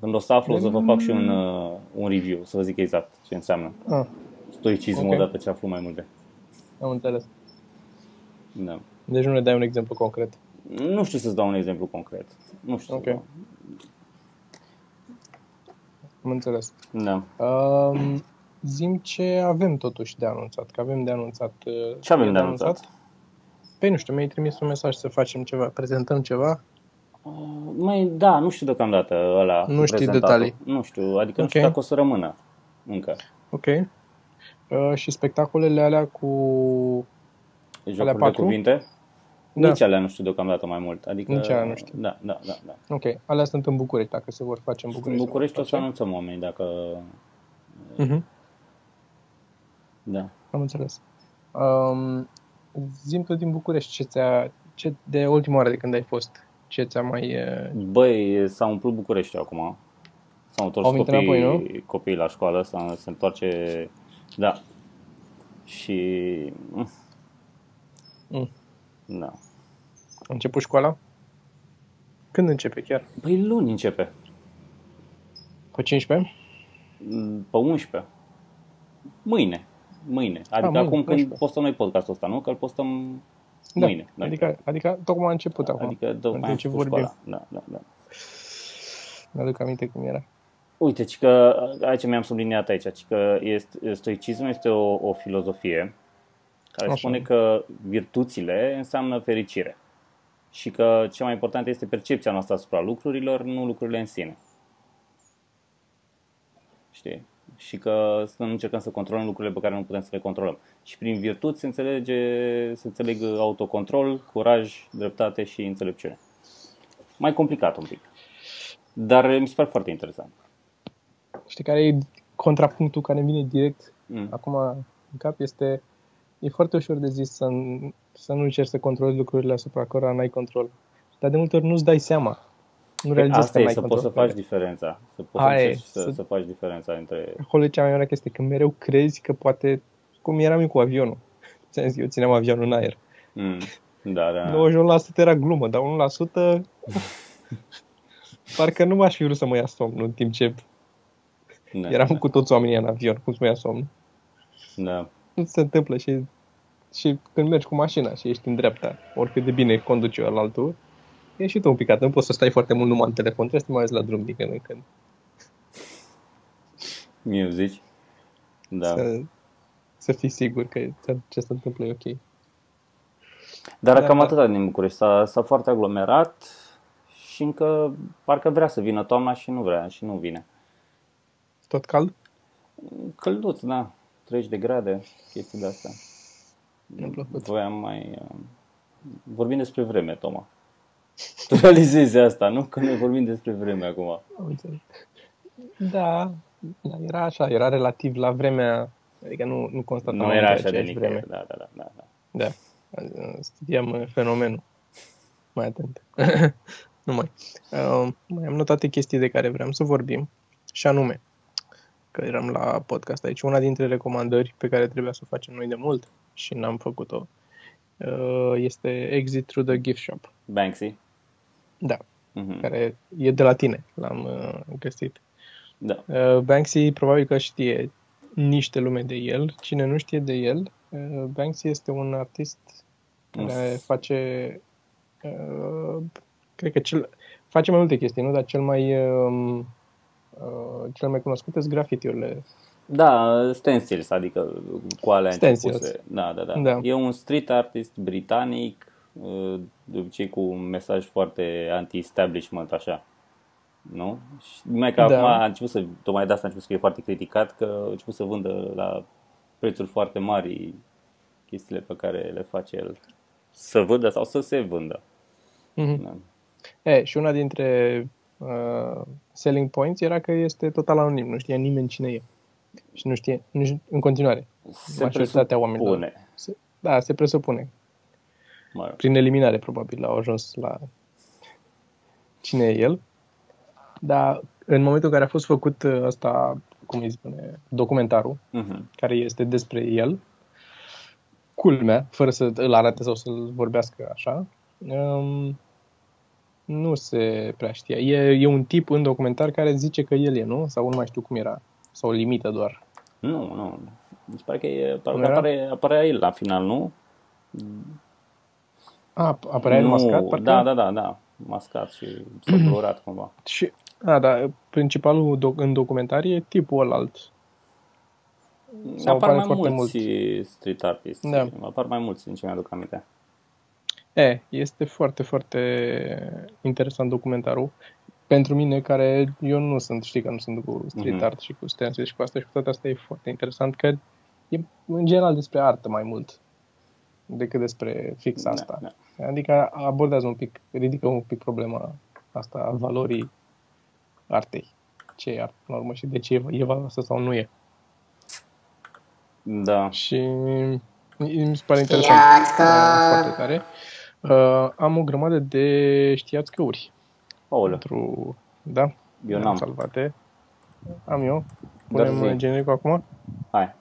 Când o să aflu, o să vă fac și un, uh, un review, să vă zic exact ce înseamnă. Ah, Stoicism Ok. odată ce aflu mai multe. Am înțeles. Da. Deci nu ne dai un exemplu concret. Nu știu să-ți dau un exemplu concret. Nu știu Ok. să dau. Am înțeles. Da. Um, zim ce avem totuși de anunțat, că avem de anunțat. uh, Ce avem e de anunțat? Păi nu știu, mi-ai trimis un mesaj să facem ceva, prezentăm ceva. Mai, da, nu știu deocamdată ăla. Nu știi prezentatul. detalii. Nu știu, adică nu Ok. știu dacă o să rămână încă. Ok. Uh, și spectacolele alea cu... Jocuri de patru? cuvinte? Da. Nici alea nu știu deocamdată mai mult. Adică, Nici alea nu știu. Da, da, da. da. Ok, alea sunt în București, dacă se vor face în În București. București o să face. anunțăm oamenii dacă... Mhm, Da. am înțeles. Um, zim tu din București, ce ți-a... Ce, de ultima oară de când ai fost, ce ți-a mai... uh, Băi, s-a umplut București acum. S-au întors Au venit copiii, înapoi, copiii la școală, s-a, se întoarce... Da. Și... Mm. Da. A început școala? Când începe chiar? Păi luni începe. Pe 15? Pe 11. Mâine. Mâine. Adică mâine, acum când 11. postăm noi podcastul ăsta, nu? Că îl postăm Da, mâine. noi. Adică, adică tocmai a început acum. adică după în mai am timp ce făcut vorbim. școala. Da, da, da. Mi-aduc aminte cum era. Uite, ci că aici mi-am subliniat aici, ci că este, stoicismul este o, o filozofie care Așa. spune că virtuțile înseamnă fericire și că cea mai important este percepția noastră asupra lucrurilor, nu lucrurile în sine. Știi? Și că să nu încercăm să controlăm lucrurile pe care nu putem să le controlăm. Și prin virtuți se înțelege, se înțeleg autocontrol, curaj, dreptate și înțelepciune. Mai complicat un pic. Dar mi se pare foarte interesant. Știi care e contrapunctul care vine direct Mm. acum în cap? Este e foarte ușor de zis să, să nu încerci să controlezi lucrurile asupra cărora n-ai control. Dar de multe ori nu-ți dai seama. Nu realizezi Asta că e, n-ai să control. poți să faci diferența. Să poți Aia să, e, încerci să, să- să faci diferența între... Acolo e cea mai mare chestie, că mereu crezi că poate, cum eram eu cu avionul. Ți-am zis, eu țineam avionul în aer. Mm. Da, da. 91% era glumă, dar 1% parcă nu m-aș fi vrut să mă ia somnul în timp ce da, eram da, cu toți oamenii în avion, cum să mă ia somnul. da. Nu ți se întâmplă și, și când mergi cu mașina și ești în dreapta, oricât de bine conduci eu la altul, e și tu un picat, nu poți să stai foarte mult numai în telefon, trebuie să te mai uiți la drum din când în când. Mie zici? Da. Să, să fii sigur că ce se întâmplă e ok. Dar Da, cam da. atâta din București. S-a, s-a foarte aglomerat și încă parcă vrea să vină toamna și nu vrea și nu vine. Tot cald? Călduț, da. 30 de grade, chestii de astea. Mi-a plăcut. Voiam mai... uh, Vorbim despre vreme, Toma. Tu realizezi asta, nu? Că noi vorbim despre vreme acum. Am înțeles. Da, da, era așa, era relativ la vremea, adică nu, nu constatam Nu era încă așa de aceeași nicăieri. vreme. Da, da, da, da, da. Da, studiam uh, fenomenul. Mai atent. nu mai. Uh, mai am notate chestii de care vreau să vorbim, și anume, că eram la podcast aici, una dintre recomandări pe care trebuia să o facem noi de mult și n-am făcut-o, uh, este Exit Through the Gift Shop. Banksy? Da, Mhm. care e de la tine, l-am uh, găsit. Da. Uh, Banksy probabil că știe niște lume de el. Cine nu știe de el, uh, Banksy este un artist care Uf. face uh, cred că cel face mai multe chestii, nu? Dar cel mai um, uh, cel mai cunoscut sunt graffiti-urile. Da, stencils, adică cu alea Stencils. începuse. Da, da, da, Da. E un street artist britanic, uh, de obicei cu un mesaj foarte anti-establishment, așa. Nu? Și numai că Da. acum a început să, tocmai de asta a început să fie foarte criticat, că a început să vândă la prețuri foarte mari chestiile pe care le face el. Să vândă sau să se vândă. Mm-hmm. Da. E, și una dintre uh, selling points era că este total anonim, nu știa nimeni cine e. Și nu știe, nici în continuare. Se Majoritatea oamenilor. presupune. Se, da, se presupune. Mă rog. prin eliminare probabil au ajuns la cine e el. Dar în momentul în care a fost făcut uh, ăsta, cum îi spune, documentarul, Mhm. care este despre el, culmea, fără să îl arate sau să-l vorbească așa, um, Nu se prea știa. E, e un tip în documentar care zice că el e, nu? Sau nu mai știu cum era. Sau o limită doar. Nu, nu. Mi se pare că e, parcă Nu era? apare, apare el la final, nu? A, apărea el nu, mascat, parcă? Da, da, da, da. Mascat și s-a colorat cumva. Și, a, da, principalul doc- în documentar e tipul ălalt. Sau apar apare mai foarte mulți street artists. Da. Apar mai mulți din ce mi-aduc aminte. E, este foarte, foarte interesant documentarul. Pentru mine, care eu nu sunt, știi că nu sunt cu street Mhm. art și cu stencil și cu asta și cu toate astea, e foarte interesant, că e în general despre artă mai mult decât despre fix asta. Da, da. Adică abordează un pic, ridică un pic problema asta a valorii artei. Ce e artă, în urmă, și de ce e, e valoasă sau nu e. Da. Și mi se pare interesant. uh, Foarte tare. Uh, am o grămadă de știați căuri Aoleu, pentru... Da? eu le-am n-am. Salvate. Am eu. Dar Punem zi. genericul acum? Hai.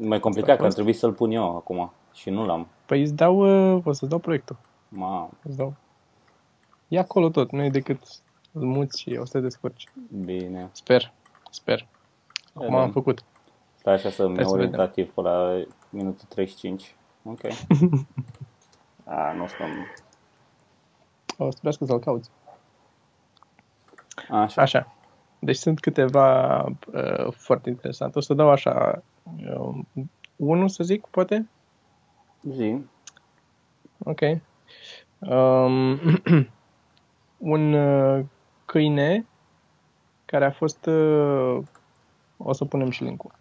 E mai complicat, că ar fost? trebui să-l pun eu acum. Și nu l-am. Păi îți dau, uh, o să-ți dau proiectul. Ma, Îți dau. E acolo tot, nu e decât îl muți și o să te descurci. bine. Sper. Sper. Acum Vedem. am făcut. Stai așa să-mi Hai iau să vedem. orientativ pe la minutul 35. Ok. A, nu stăm. O să trebuiască să-l cauți. Așa. Așa. Deci sunt câteva uh, foarte interesante. O să dau așa uh, unul, să zic, poate? Zi. Ok. Um, un uh, câine care a fost... Uh, o să punem și link-ul.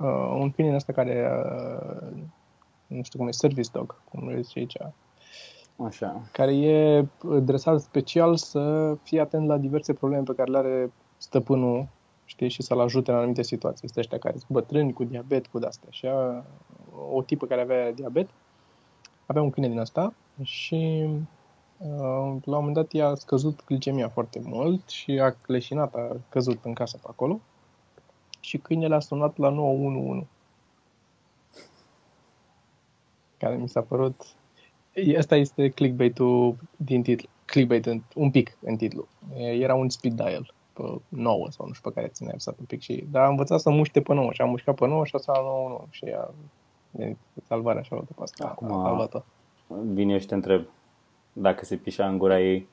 Uh, un câine ăsta care... Uh, nu știu cum e, service dog, cum îl zice aici. Așa. Care e dresat special să fie atent la diverse probleme pe care le are stăpânul, știi, și să-l ajute în anumite situații. Este ăștia care sunt bătrâni, cu diabet, cu de-astea. Și a, o tipă care avea diabet, avea un câine din asta și uh, la un moment dat i-a scăzut glicemia foarte mult și a cleșinat, a căzut în casă pe acolo și câinele a sunat la 911 care mi s-a părut Asta este clickbait-ul din titlu. Clickbait în, un pic în titlu. Era un speed dial pe 9 sau nu știu pe care ține apăsat un pic și dar a învățat să muște pe 9 și a mușcat pe 9 și a sunat la 9 și a venit salvarea și a luat după asta. Acum- A salvat-o. Vine eu și te întreb dacă se pișa în gura ei.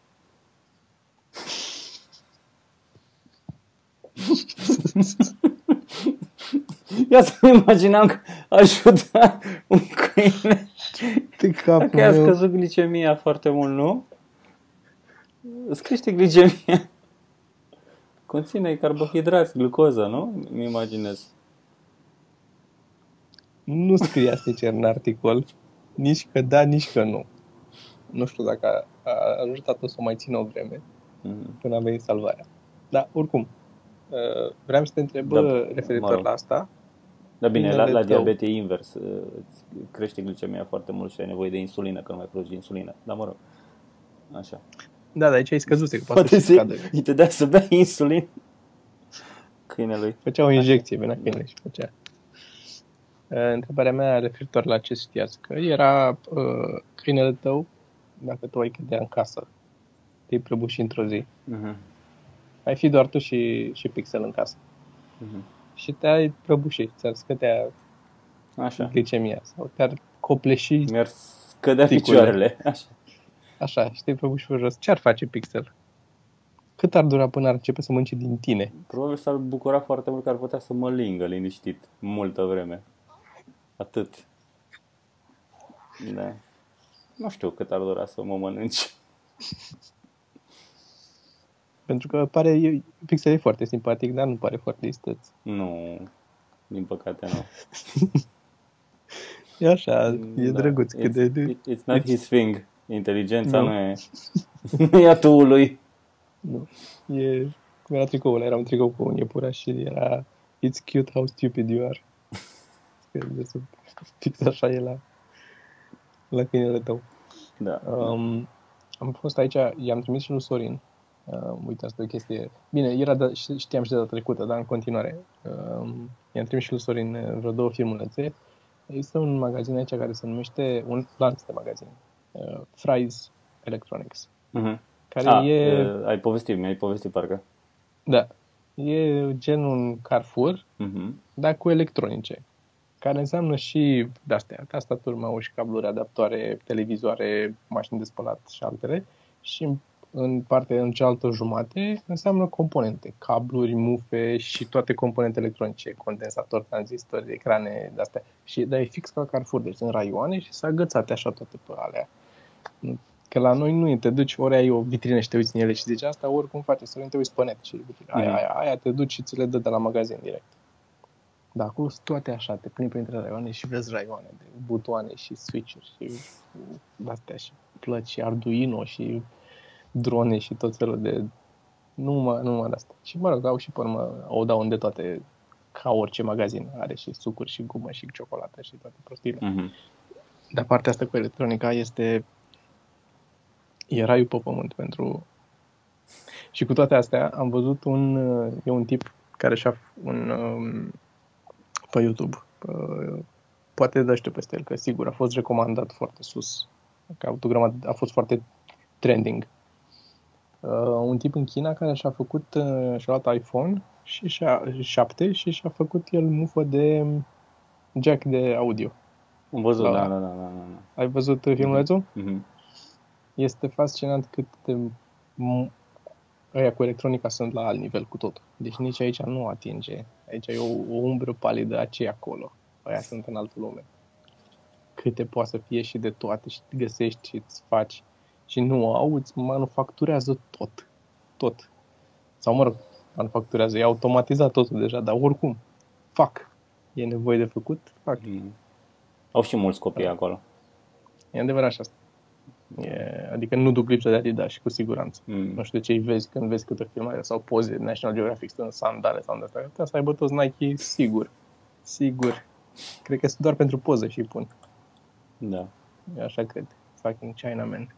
Ia să-mi imaginam că ajută un câine De capul Dacă i-a meu. scăzut glicemia foarte mult, nu? Îți crește glicemia. Conține carbohidrați, glucoză, nu? Mi imaginez. Nu scria sincer în articol nici că da, nici că nu. Nu știu dacă a, a ajutat-o să o mai țină o vreme Mhm. până a venit salvarea. Dar oricum, uh, vreau să te întreb Da, da, referitor mă rog. la asta. Dar bine, la, Câinele la tău. diabet e invers. Îți crește glicemia foarte mult și ai nevoie de insulină, că nu mai produci insulină. Dar mă rog. Așa. Da, dar aici ai scăzuse, că poate Poate să să scadă. îi te dea să bea insulină câinelui. Făcea o injecție, venea câinele și făcea. Uh, Întrebarea mea referitor la ce știați, că era uh, câinele tău, dacă tu ai cădea în casă, te-ai prăbuși într-o zi, Mhm. ai fi doar tu și, și Pixel în casă Mhm. Și te-ai prăbuși, ți-ar scădea Așa. glicemia sau te-ar copleși, Mi-ar scădea Ticule. picioarele. Așa. așa, și te-ai prăbuși pe jos. Ce-ar face Pixel? Cât ar dura până ar începe să mănânce din tine? Probabil s-ar bucura foarte mult că ar putea să mă lingă liniștit multă vreme. Atât. Da. Nu știu cât ar dura să mă mănânci. Pentru că pare, e- Pixel e foarte simpatic, dar nu pare foarte isteț. Nu, din păcate nu. E așa, e Da. drăguț. Cât It's, de, de, it- it's not it's- his thing. Inteligența Nu. nu e, nu e atul lui. Nu. E, cum era tricoul ăla? Era un tricou cu un iepuraș și era It's cute how stupid you are. Că de sub, fix așa e la, la câinele tău. Da. Um, am fost aici, i-am trimis și lui Sorin. Uh, uite, asta e o chestie. Bine, era de, ș- știam și de data trecută, dar în continuare. Um, i-am trimis și lui Sorin uh, vreo două filmulețe Există un magazin aici care se numește, un lanț de magazin, uh, Fry's Electronics, Mhm. care Ah, e, uh, ai povestit, mi-ai povestit parcă. da, e gen un Carrefour, Mhm. dar cu electronice, care înseamnă și de-astea, tastaturi, mouse, cabluri, adaptoare, televizoare, mașini de spălat și altele, și în, în partea în cealaltă jumate înseamnă componente, cabluri, mufe și toate componentele electronice, condensatori, tranzistori, ecrane, de-astea. Și dar e fix ca la Carrefour, deci sunt raioane și s-a agățate așa toate pe alea. Că la noi nu e, te duci, ori ai o vitrină și te uiți în ele și zici asta, oricum face, să nu te uiți pe net și aia, Mhm. aia, aia, te duci și ți le dă de la magazin direct. Dar acolo sunt toate așa, te plimbi printre raioane și vezi raioane de butoane și switch-uri și astea și plăci și Arduino și drone și tot felul de numai, numai de asta. Și mă rog, au și pe urmă, o dau unde toate, ca orice magazin, are și sucuri și gumă și ciocolată și toate prostiile. Mhm. Dar partea asta cu electronica este e raiul pe pământ pentru și cu toate astea am văzut un e un tip care și-a un um, pe YouTube uh, poate dă știu peste el că sigur a fost recomandat foarte sus că a, avut o grămadă, a fost foarte trending uh, un tip în China care și-a făcut uh, și-a luat iPhone și și-a 7 și și-a făcut el mufă de jack de audio Am văzut, La- da, da, da, da, da. ai văzut uh, filmulețul? Mhm. Este fascinant cât de m- ăia cu electronica sunt la alt nivel cu tot. Deci nici aici nu atinge. Aici e o, o umbră palidă a ce acolo. Aia sunt în altă lume. Câte poate să fie și de toate și găsești și îți faci. Și nu au, îți manufacturează tot. Tot. Sau mă rog, manufacturează, e automatizat totul deja, dar oricum, fac. E nevoie de făcut, fac. Mhm. Au și mulți copii acolo. E adevărat și asta. E, adică nu duc lipsă de Adidas și cu siguranță. Mm. Nu știu de ce îi vezi când vezi câte filmare sau poze de National Geographic stând în sandale sau în astea. Putea să aibă toți Nike sigur. Sigur. Cred că sunt doar pentru poză și îi pun. Da. Eu așa cred. Fucking Chinaman.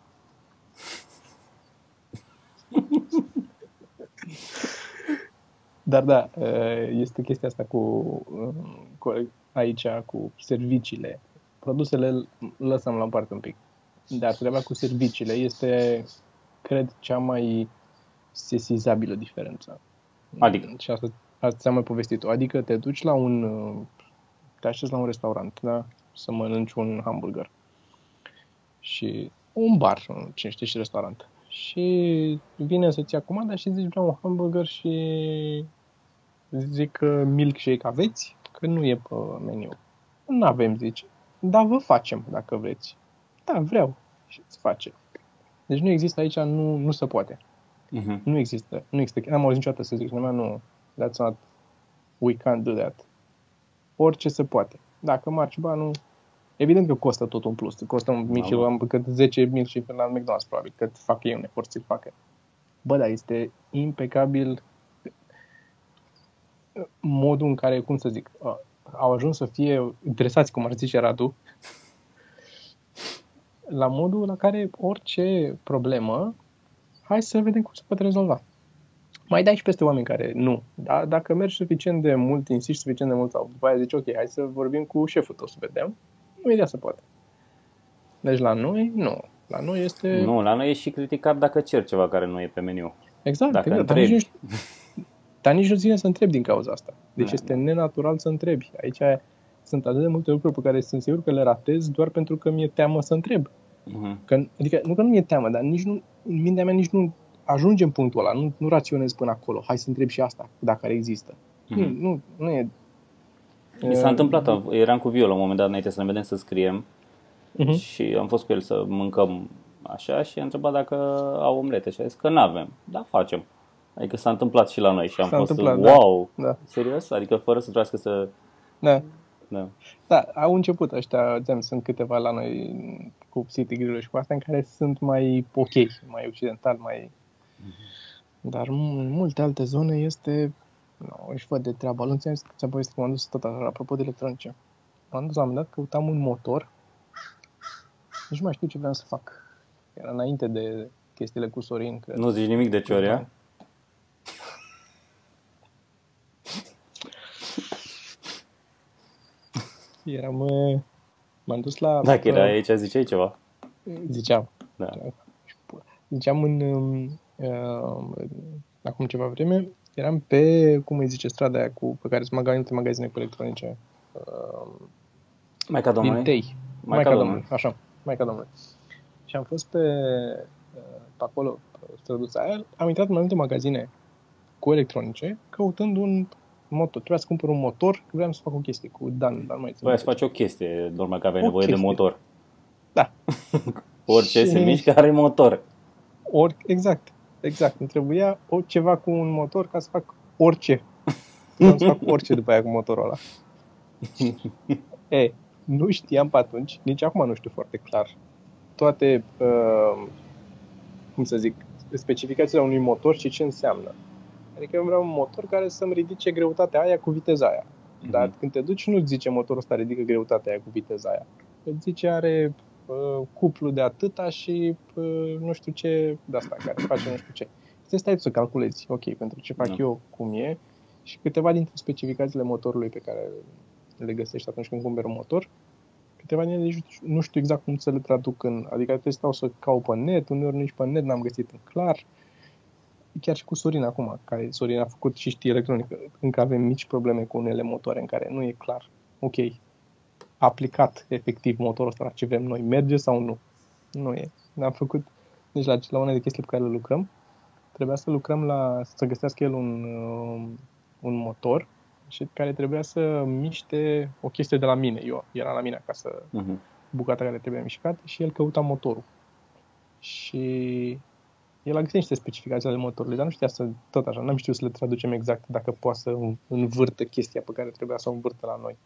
Dar da, este chestia asta cu, cu aici, cu serviciile. Produsele îl lăsăm la o parte un pic. Dar treaba cu serviciile este, cred, cea mai sesizabilă diferență. Adică? Și asta, asta ți-am mai povestit-o. Adică te duci la un, te așezi la un restaurant, da? Să mănânci un hamburger. Și un bar, cine știe și restaurant. Și vine să-ți ia comanda și zici vreau un hamburger și zic că milkshake aveți? Că nu e pe meniu. Nu avem, zice. Dar vă facem dacă vreți. Da, vreau. Și îți face. Deci nu există aici, nu, nu se poate. Mhm. Nu există. Nu există. N-am auzit niciodată să zic lumea, nu, that's not, we can't do that. Orice se poate. Dacă marci banul, evident că costă tot un plus. Costă un mic și Da, bă. am cât 10 mil și la McDonald's probabil, cât fac ei un efort să-l facă. Bă, dar este impecabil modul în care, cum să zic, uh, au ajuns să fie interesați, cum ar zice Radu, la modul la care orice problemă, hai să vedem cum se poate rezolva. Mai dai și peste oameni care nu. Da? Dacă mergi suficient de mult, insisti suficient de mult sau după aia zici, ok, hai să vorbim cu șeful tău să vedem, imediat se poate. Deci la noi, nu. La noi este... Nu, la noi e și criticat dacă cer ceva care nu e pe meniu. Exact, Dacă exact. Dar nici, întrebi. nu, dar nici nu ține să întrebi din cauza asta. Deci Da, este da. nenatural să întrebi. Aici sunt atât de multe lucruri pe care sunt sigur că le ratez doar pentru că mi-e teamă să întreb. Mhm. Că, adică nu că nu mi-e teamă, dar nici nu, în mintea mea nici nu ajunge în punctul ăla, nu, nu raționez până acolo. Hai să întreb și asta, dacă ar există. Mhm. Nu, nu, nu e... Mi s-a întâmplat, eram cu Vio la un moment dat înainte să ne vedem să scriem Mhm. și am fost cu el să mâncăm așa și a întrebat dacă au omlete și a zis că nu avem, dar facem. Adică s-a întâmplat și la noi și am S-a fost întâmplat, da. wow, Da. serios? Adică fără să trebuiască să... Da. Da. Da, au început ăștia, ți sunt câteva la noi cu City grill și cu astea în care sunt mai ok, mai occidental, mai... Dar m- în multe alte zone este... Nu, își văd de treaba. Nu ți-am zis că ți-am povestit că m-am dus tot așa, apropo de electronice. M-am dus la un moment dat, căutam un motor. Nici nu mai știu ce vreau să fac. Era înainte de chestiile cu Sorin, cred. Nu zici nimic de Ciorea? Eram... uh, M-am dus la... Dacă era uh, aici, ziceai ceva. Ziceam. Da. Ziceam în... um, Uh, acum ceva vreme, eram pe, cum îi zice, strada aia cu, pe care sunt magazine, multe magazine cu electronice. Uh, Maica din Domnului? Tei. Maica Maica Domnului. Domnului. Așa, Maica Domnului. Și am fost pe, uh, pe acolo, pe străduța aia, am intrat în mai multe magazine cu electronice, căutând un motor. Trebuia să cumpăr un motor, vreau să fac o chestie cu Dan, dar nu mai țin Voia să minte. faci o chestie, normal că aveai O nevoie de chestie. motor. Da. Orice Și- se mișcă are motor. Ori, exact, exact. Îmi trebuia o, ceva cu un motor ca să fac orice. Vreau să fac orice după aia cu motorul ăla. e, nu știam pe atunci, nici acum nu știu foarte clar, toate, uh, cum să zic, specificațiile unui motor și ce înseamnă. Adică eu vreau un motor care să-mi ridice greutatea aia cu viteza aia. Dar Mhm. când te duci, nu zice motorul ăsta ridică greutatea aia cu viteza aia. Îți zice are uh, cuplu de atâta și uh, nu știu ce de asta care face nu știu ce. Să stai tu să calculezi, ok, pentru ce fac Da. eu, cum e, și câteva dintre specificațiile motorului pe care le găsești atunci când cumperi un motor, câteva dintre ele nici nu știu exact cum să le traduc în, adică trebuie să stau să caut pe net, uneori nici pe net n-am găsit în clar. Chiar și cu Sorin acum, care Sorin a făcut și știe electronică, încă avem mici probleme cu unele motoare în care nu e clar, ok, aplicat efectiv motorul ăsta la ce vrem noi, merge sau nu? Nu e. Ne-am făcut, deci la, la una de chestii pe care le lucrăm, trebuia să lucrăm la, să găsească el un, uh, un motor și care trebuia să miște o chestie de la mine. Eu era la mine acasă Mhm. bucata care trebuia mișcată și el căuta motorul. Și el a găsit niște specificații ale motorului, dar nu știa să, tot așa, n-am știut să le traducem exact dacă poate să învârtă chestia pe care trebuia să o învârtă la noi.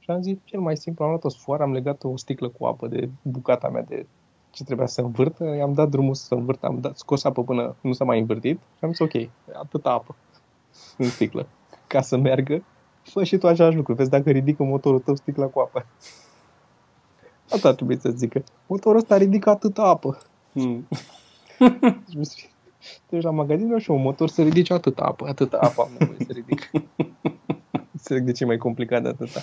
Și am zis, cel mai simplu, am luat o sfoară, am legat o sticlă cu apă de bucata mea de ce trebuia să învârtă, i-am dat drumul să învârtă, am dat, scos apă până nu s-a mai învârtit și am zis, ok, atâta apă în sticlă, ca să meargă, fă și tu același lucru, vezi dacă ridică motorul tău sticla cu apă. Asta trebuie să zică. Motorul ăsta ridică atâta apă. Mm. Deci mi se- Deci la magazin vreau și eu un motor să ridice atâta apă, atâta apă am nevoie să ridic. Înțeleg de ce e mai complicat de atâta.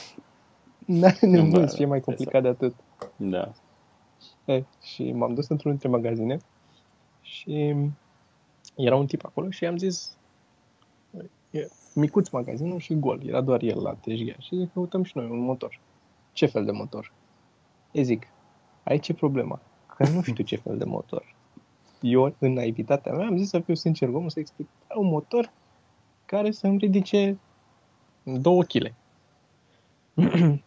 N-are nevoie Da, să fie mai complicat de atât. Da. E, și m-am dus într-unul dintre magazine și era un tip acolo și i-am zis e micuț magazinul și gol. Era doar el la teșghea și zic, căutăm și noi un motor. Ce fel de motor? E zic, aici e problema, că nu știu ce fel de motor. Eu, în naivitatea mea, am zis să fiu sincer, omul să explic, un motor care să-mi ridice două kg.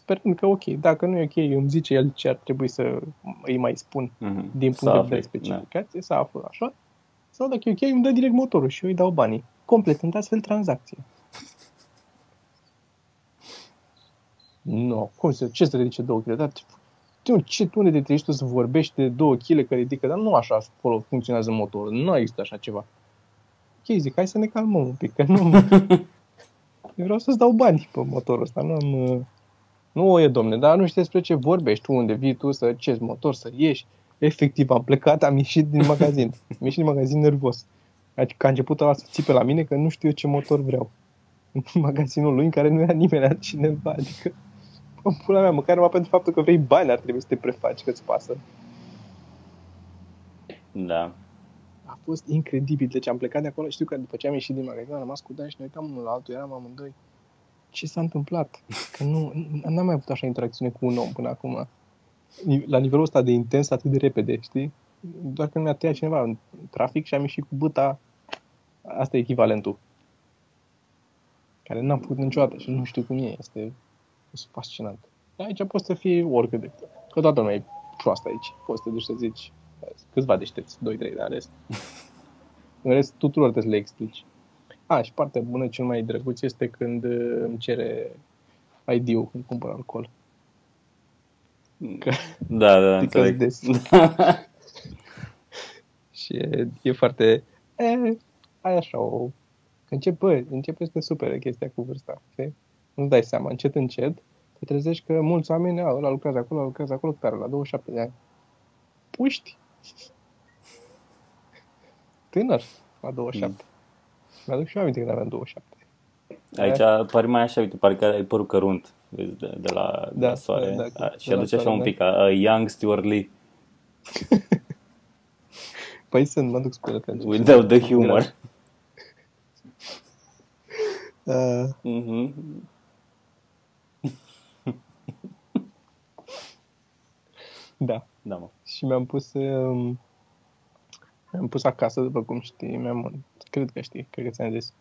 Sperând că ok, dacă nu e ok, îmi zice el ce ar trebui să îi mai spun Mhm. din Să punct de afli, vedere specificație, să aflu așa, sau dacă e ok, îmi dă direct motorul și eu îi dau banii, completând astfel tranzacție. Nu, no, cum să, ce să ridice 2 kg? Dar tu, ce, tu unde te treci tu să vorbești de 2 kg că ridică? Dar nu așa acolo funcționează motorul, nu există așa ceva. Ok, zic, hai să ne calmăm un pic, că nu... Eu vreau să-ți dau bani pe motorul ăsta, nu am... uh, Nu o e, domne, dar nu știți despre ce vorbești, tu unde vii tu să ce motor, să ieși. Efectiv, am plecat, am ieșit din magazin. Am ieșit din magazin nervos. Adică a început ăla să țipe la mine că nu știu eu ce motor vreau. În magazinul lui în care nu era nimeni altcineva. Adică, în pula mea, măcar numai pentru faptul că vrei bani ar trebui să te prefaci că-ți pasă. Da. A fost incredibil. Deci am plecat de acolo. Știu că după ce am ieșit din magazin, am rămas cu Dan și ne uitam unul la altul. Eram amândoi. Ce s-a întâmplat? Că nu, n-am mai avut așa interacțiune cu un om până acum. La nivelul ăsta de intens, atât de repede, știi? Doar că mi-a tăiat cineva în trafic și am ieșit cu băta. Asta e echivalentul. Care n-am făcut niciodată și nu știu cum e. Este, este fascinant. Dar aici poți să fii oricât de... Că toată lumea e proastă aici. Poți să te duci să zici câțiva deștepți, 2-3 de rest. În rest, tuturor trebuie să le explici. A, și partea bună, cel mai drăguț, este când uh, îmi cere ID-ul când cumpăr alcool. Că Da, da, Because înțeleg. this. și e, e foarte... E, ai așa o... Încep, bă, începe să te supere chestia cu vârsta. Știi? Nu-ți dai seama, încet, încet, te trezești că mulți oameni, a, ăla lucrează acolo, ăla lucrează acolo, cât are la 27 de ani. Puști! Tânăr, la 27. Mm. Mi-aduc și eu aminte când aveam 27. Aici pare mai așa, uite, pare că ai părul cărunt. vezi, de, de la, de Da, la soare. da, da, A, și de la aduce așa soare, un da. pic, a, a young Stuart Lee, Păi sunt, mă duc spre atunci. without the humor. Uh, Mhm. da. Da, mă. Și mi-am pus um, mi-am pus acasă, după cum știi, mi-am, mon- cred că știi, cred că ți-am zis.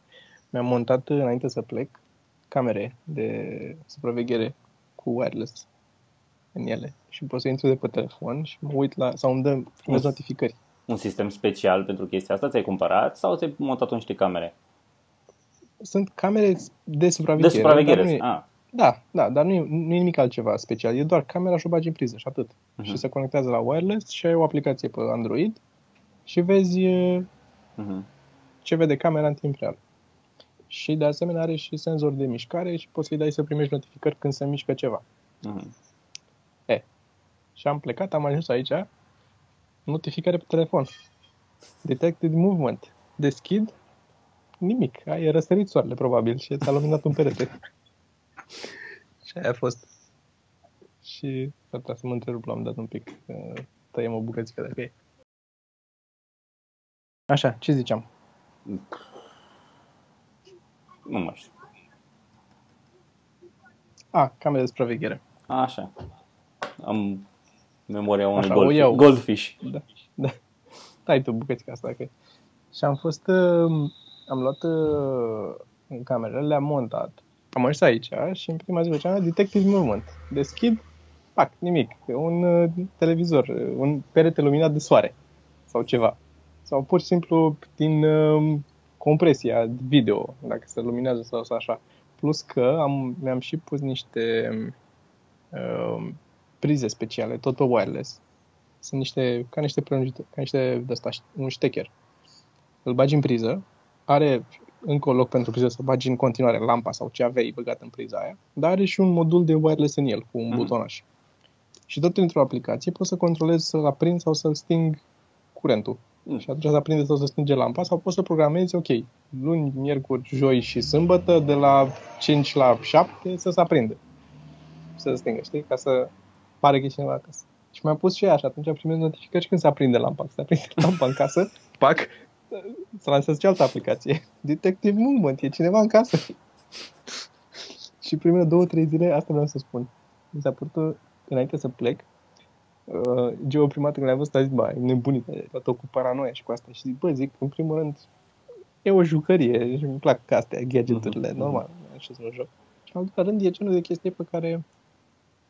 Mi-am montat înainte să plec camere de supraveghere cu wireless în ele și pot să intru de pe telefon și mă uit la, sau îmi dă primesc Uf. notificări. Un sistem special pentru chestia asta ți-ai cumpărat sau ți-ai montat niște camere? Sunt camere de De supraveghere. supraveghere. dar nu e- Ah, Da, da, dar nu e, nu e nimic altceva special. E doar camera și o bagi în priză și atât. Mhm. Și se conectează la wireless și ai o aplicație pe Android și vezi uh, mhm. Ce vede camera în timp real. Și de asemenea are și senzor de mișcare și poți să-i dai să primești notificări când se mișcă ceva. Mhm. Și am plecat, am ajuns aici, notificare pe telefon. Detected movement. Deschid, nimic. Ai răsărit soarele, probabil, și ți-a luminat un perete. și aia a fost. Și trebuie să mă întrerup, l-am dat un pic. că Tăiem o bucățică de pe Așa, ce ziceam? Nu mai știu. A, camera de supraveghere. Așa. Am memoria unui Așa, o gold, iau. goldfish. Da, da. Dai tu bucățica asta, că... Și am fost, uh, am luat uh, în camerele, le-am montat. Am ajuns aici și în prima zi făceam detective movement. Deschid, pac, nimic. Un uh, televizor, uh, un perete luminat de soare sau ceva. Sau pur și simplu din uh, compresia video, dacă se luminează sau, sau așa. Plus că am, mi-am și pus niște uh, prize speciale, tot pe wireless. Sunt niște, ca niște prelungite, ca niște de asta, un ștecher. Îl bagi în priză, are încă un loc pentru priză să bagi în continuare lampa sau ce aveai băgat în priza aia, dar are și un modul de wireless în el, cu un Mhm. butonaș. Și tot într-o aplicație poți să controlezi să-l aprind sau să-l sting curentul. Mm. Și atunci să aprinde sau să stinge lampa sau poți să programezi, ok, luni, miercuri, joi și sâmbătă, de la 5 la 7 să se aprinde. Să se stingă, știi? Ca să pare că e cineva acasă. Și mi-am pus și ea și atunci primesc notificări și când se aprinde lampa. Când se aprinde lampa în casă, pac, să lansez și altă aplicație. Detective Movement, e cineva în casă. și primele două, trei zile, asta vreau să spun. Mi s-a părut, înainte să plec, uh, Geo prima dată când l-am văzut a zis, bă, e nebunit, e tot cu paranoia și cu asta. Și zic, bă, zic, în primul rând, e o jucărie și îmi plac astea, gadgeturile, Mhm, normal, așa să mă joc. Și în al doilea rând, e genul de chestie pe care,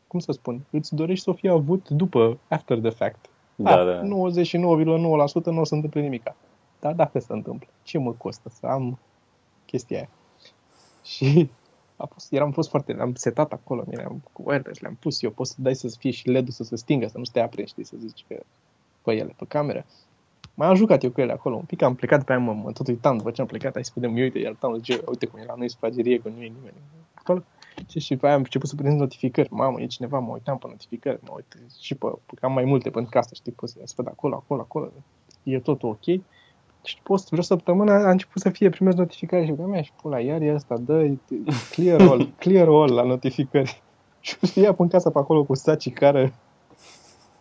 cum să spun, îți dorești să o fie avut după, after the fact. Da, Ah, da. 99,9% nu o să întâmple nimica. Dar dacă se întâmplă, ce mă costă să am chestia aia? Și a fost, eram fost foarte, am setat acolo, eram cu wireless, le-am pus eu, poți să dai să fie și LED-ul să se stingă, să nu stea aprins, știi, să zici că pe ele, pe cameră. Mai am jucat eu cu ele acolo un pic, am plecat pe aia, mă, mă tot uitam după ce am plecat, hai să vedem, eu uite, iar tam, ce, uite cum e la noi sufragerie, că nu e nimeni acolo. Și, și pe aia am început să prind notificări. Mamă, e cineva, mă uitam pe notificări, mă uit și pe, pe am mai multe pentru că asta, știi, poți să văd acolo, acolo, acolo. E totul ok. Și post vreo săptămână a început să fie primesc notificări și mea și pula, iar e asta, dă clear all, clear all la notificări. Și știa pe în casa pe acolo cu saci care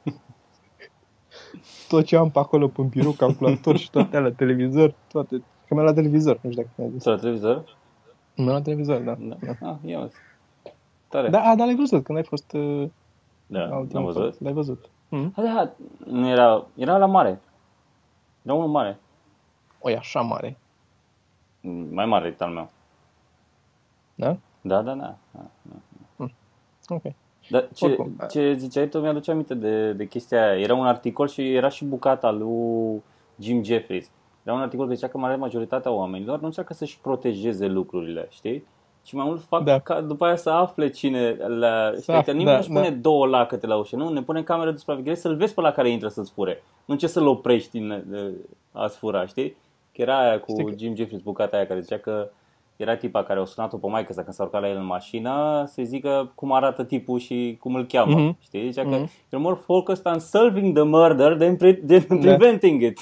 tot ce am pe acolo pe birou, calculator și toate alea, televizor, toate. Că mi-a la televizor, nu știu dacă mi-a zis. Sau la televizor? Mi-a la televizor, da. Da. Ah, ia uite. Tare. Da, a, dar l-ai văzut când ai fost uh, da la ultima am văzut. parte. L-ai văzut. Mm? Ah, da, nu era, era la mare. Era unul mare. O, e așa mare. Mai mare decât al meu. Da? Da, da, da. da, da. Ok. Dar ce, Oricum, da. ce ziceai tu mi-aduce aminte de, de chestia aia. Era un articol și era și bucata lui Jim Jeffries. Era un articol că zicea că mare majoritatea oamenilor nu încearcă să-și protejeze lucrurile, știi? Și mai mult fac Da. ca după aia să afle cine la... Știi, afle, că nimeni da, nu-și pune da. două lacăte la ușă, nu? Ne pune camera de supraveghere să-l vezi pe la care intră să-ți fure. Nu ce să-l oprești în, de, a-ți fura, știi? Că era aia cu Știi că- Jim Jeffries, bucata aia care zicea că era tipa care o sunat-o pe maică sa când s-a urcat la el în mașină să zică cum arată tipul și cum îl cheamă. Mhm. Știi? Zicea că Mhm. you're more focused on solving the murder than, pre- than preventing it.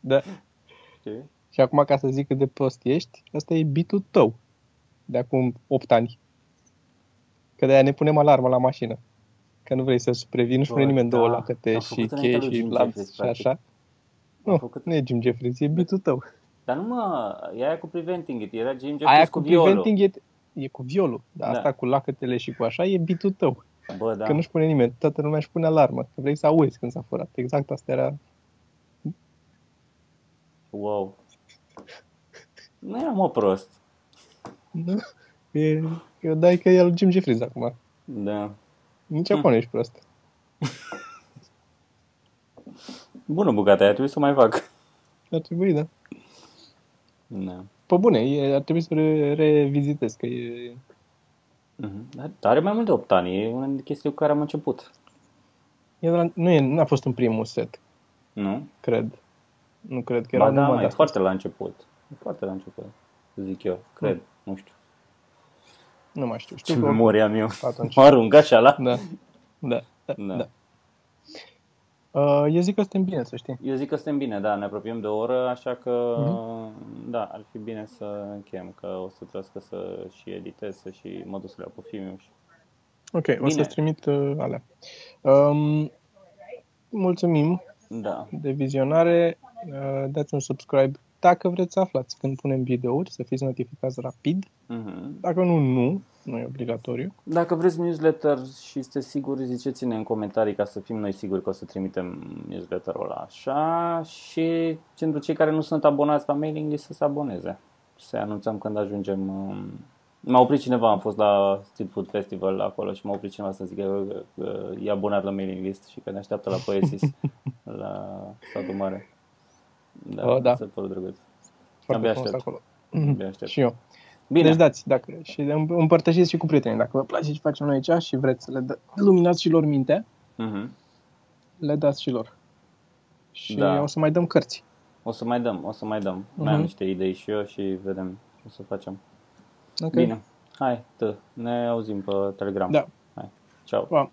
Da. Știi? Și acum, ca să zic cât de prost ești, asta e bitul tău de acum 8 ani. Că de-aia ne punem alarmă la mașină. Că nu vrei să previi, nu-și Bă, pune nimeni două da. lacăte Am și făcut înainte chei lui și Jim lanț Jeffries, și practic. așa. Am Nu, făcut- nu e Jim Jeffries, e bitul tău. Dar nu mă, e aia cu Preventing It, era Jim Jeffries Aia cu, cu violul. preventing e, e cu violul, dar Da. asta cu lacătele și cu așa e bitul tău. Bă, da. Că nu-și pune nimeni, toată lumea își pune alarmă, că vrei să auzi când s-a furat. Exact asta era. Wow. Nu eram mă prost. Nu? E, eu dai că e al Jim Jeffries acum. Da. Nici acum nu ești prost. Bună bucata aia, trebuie să o mai fac. Ar trebui, da. Da. Pe bune, e, ar trebui să re, revizitez, că e... Mhm. Dar are mai mult de 8 ani, e una dintre chestiile cu care am început. e de la, nu e, n-a fost în primul set, Nu? cred. Nu cred că era Ba da, numai mai de e asta. foarte la început. E foarte la început, zic eu. Cred, nu știu. Nu mai știu. Ce Știu că memorie am eu. atunci. Mă arunc așa la... Da. Da. Da. Da. da. Uh, eu zic că suntem bine, să știi. Eu zic că suntem bine, da, ne apropiem de o oră, așa că, Mhm. da, ar fi bine să încheiem, că o să trebuiască să și editez, să și mă duc să le iau pe filmul și... Ok, o Bine. să-ți trimit uh, alea. Um, mulțumim Da, de vizionare. Uh, dați un subscribe dacă vreți să aflați când punem videouri, să fiți notificați rapid. mhm. Dacă nu, nu. Nu e obligatoriu. Dacă vreți newsletter și sunteți siguri, ziceți-ne în comentarii ca să fim noi siguri că o să trimitem newsletterul ăla așa și pentru cei care nu sunt abonați la mailing list să se aboneze. Să anunțăm când ajungem. um, M-a oprit cineva, am fost la Street Food Festival acolo și m-a oprit cineva să zică că, că e abonat la mailing list și că ne așteaptă la Poesis la satul mare. Da, Oh, da. mi s-a părut drăguț. Foarte Abia frumos aștept. acolo. Abia aștept. Și eu. Bine, Deci dați, dacă, și împ- împărtășiți și cu prietenii. Dacă vă place ce facem noi aici și vreți să le dă, luminați și lor mintea, Mhm. le dați și lor. Și Da. o să mai dăm cărți. o să mai dăm, o să mai dăm. Mai am Mhm. niște idei și eu și vedem ce o să facem. Ok? Bine. Hai, tă, ne auzim pe Telegram. Da. Hai, ceau. Pa.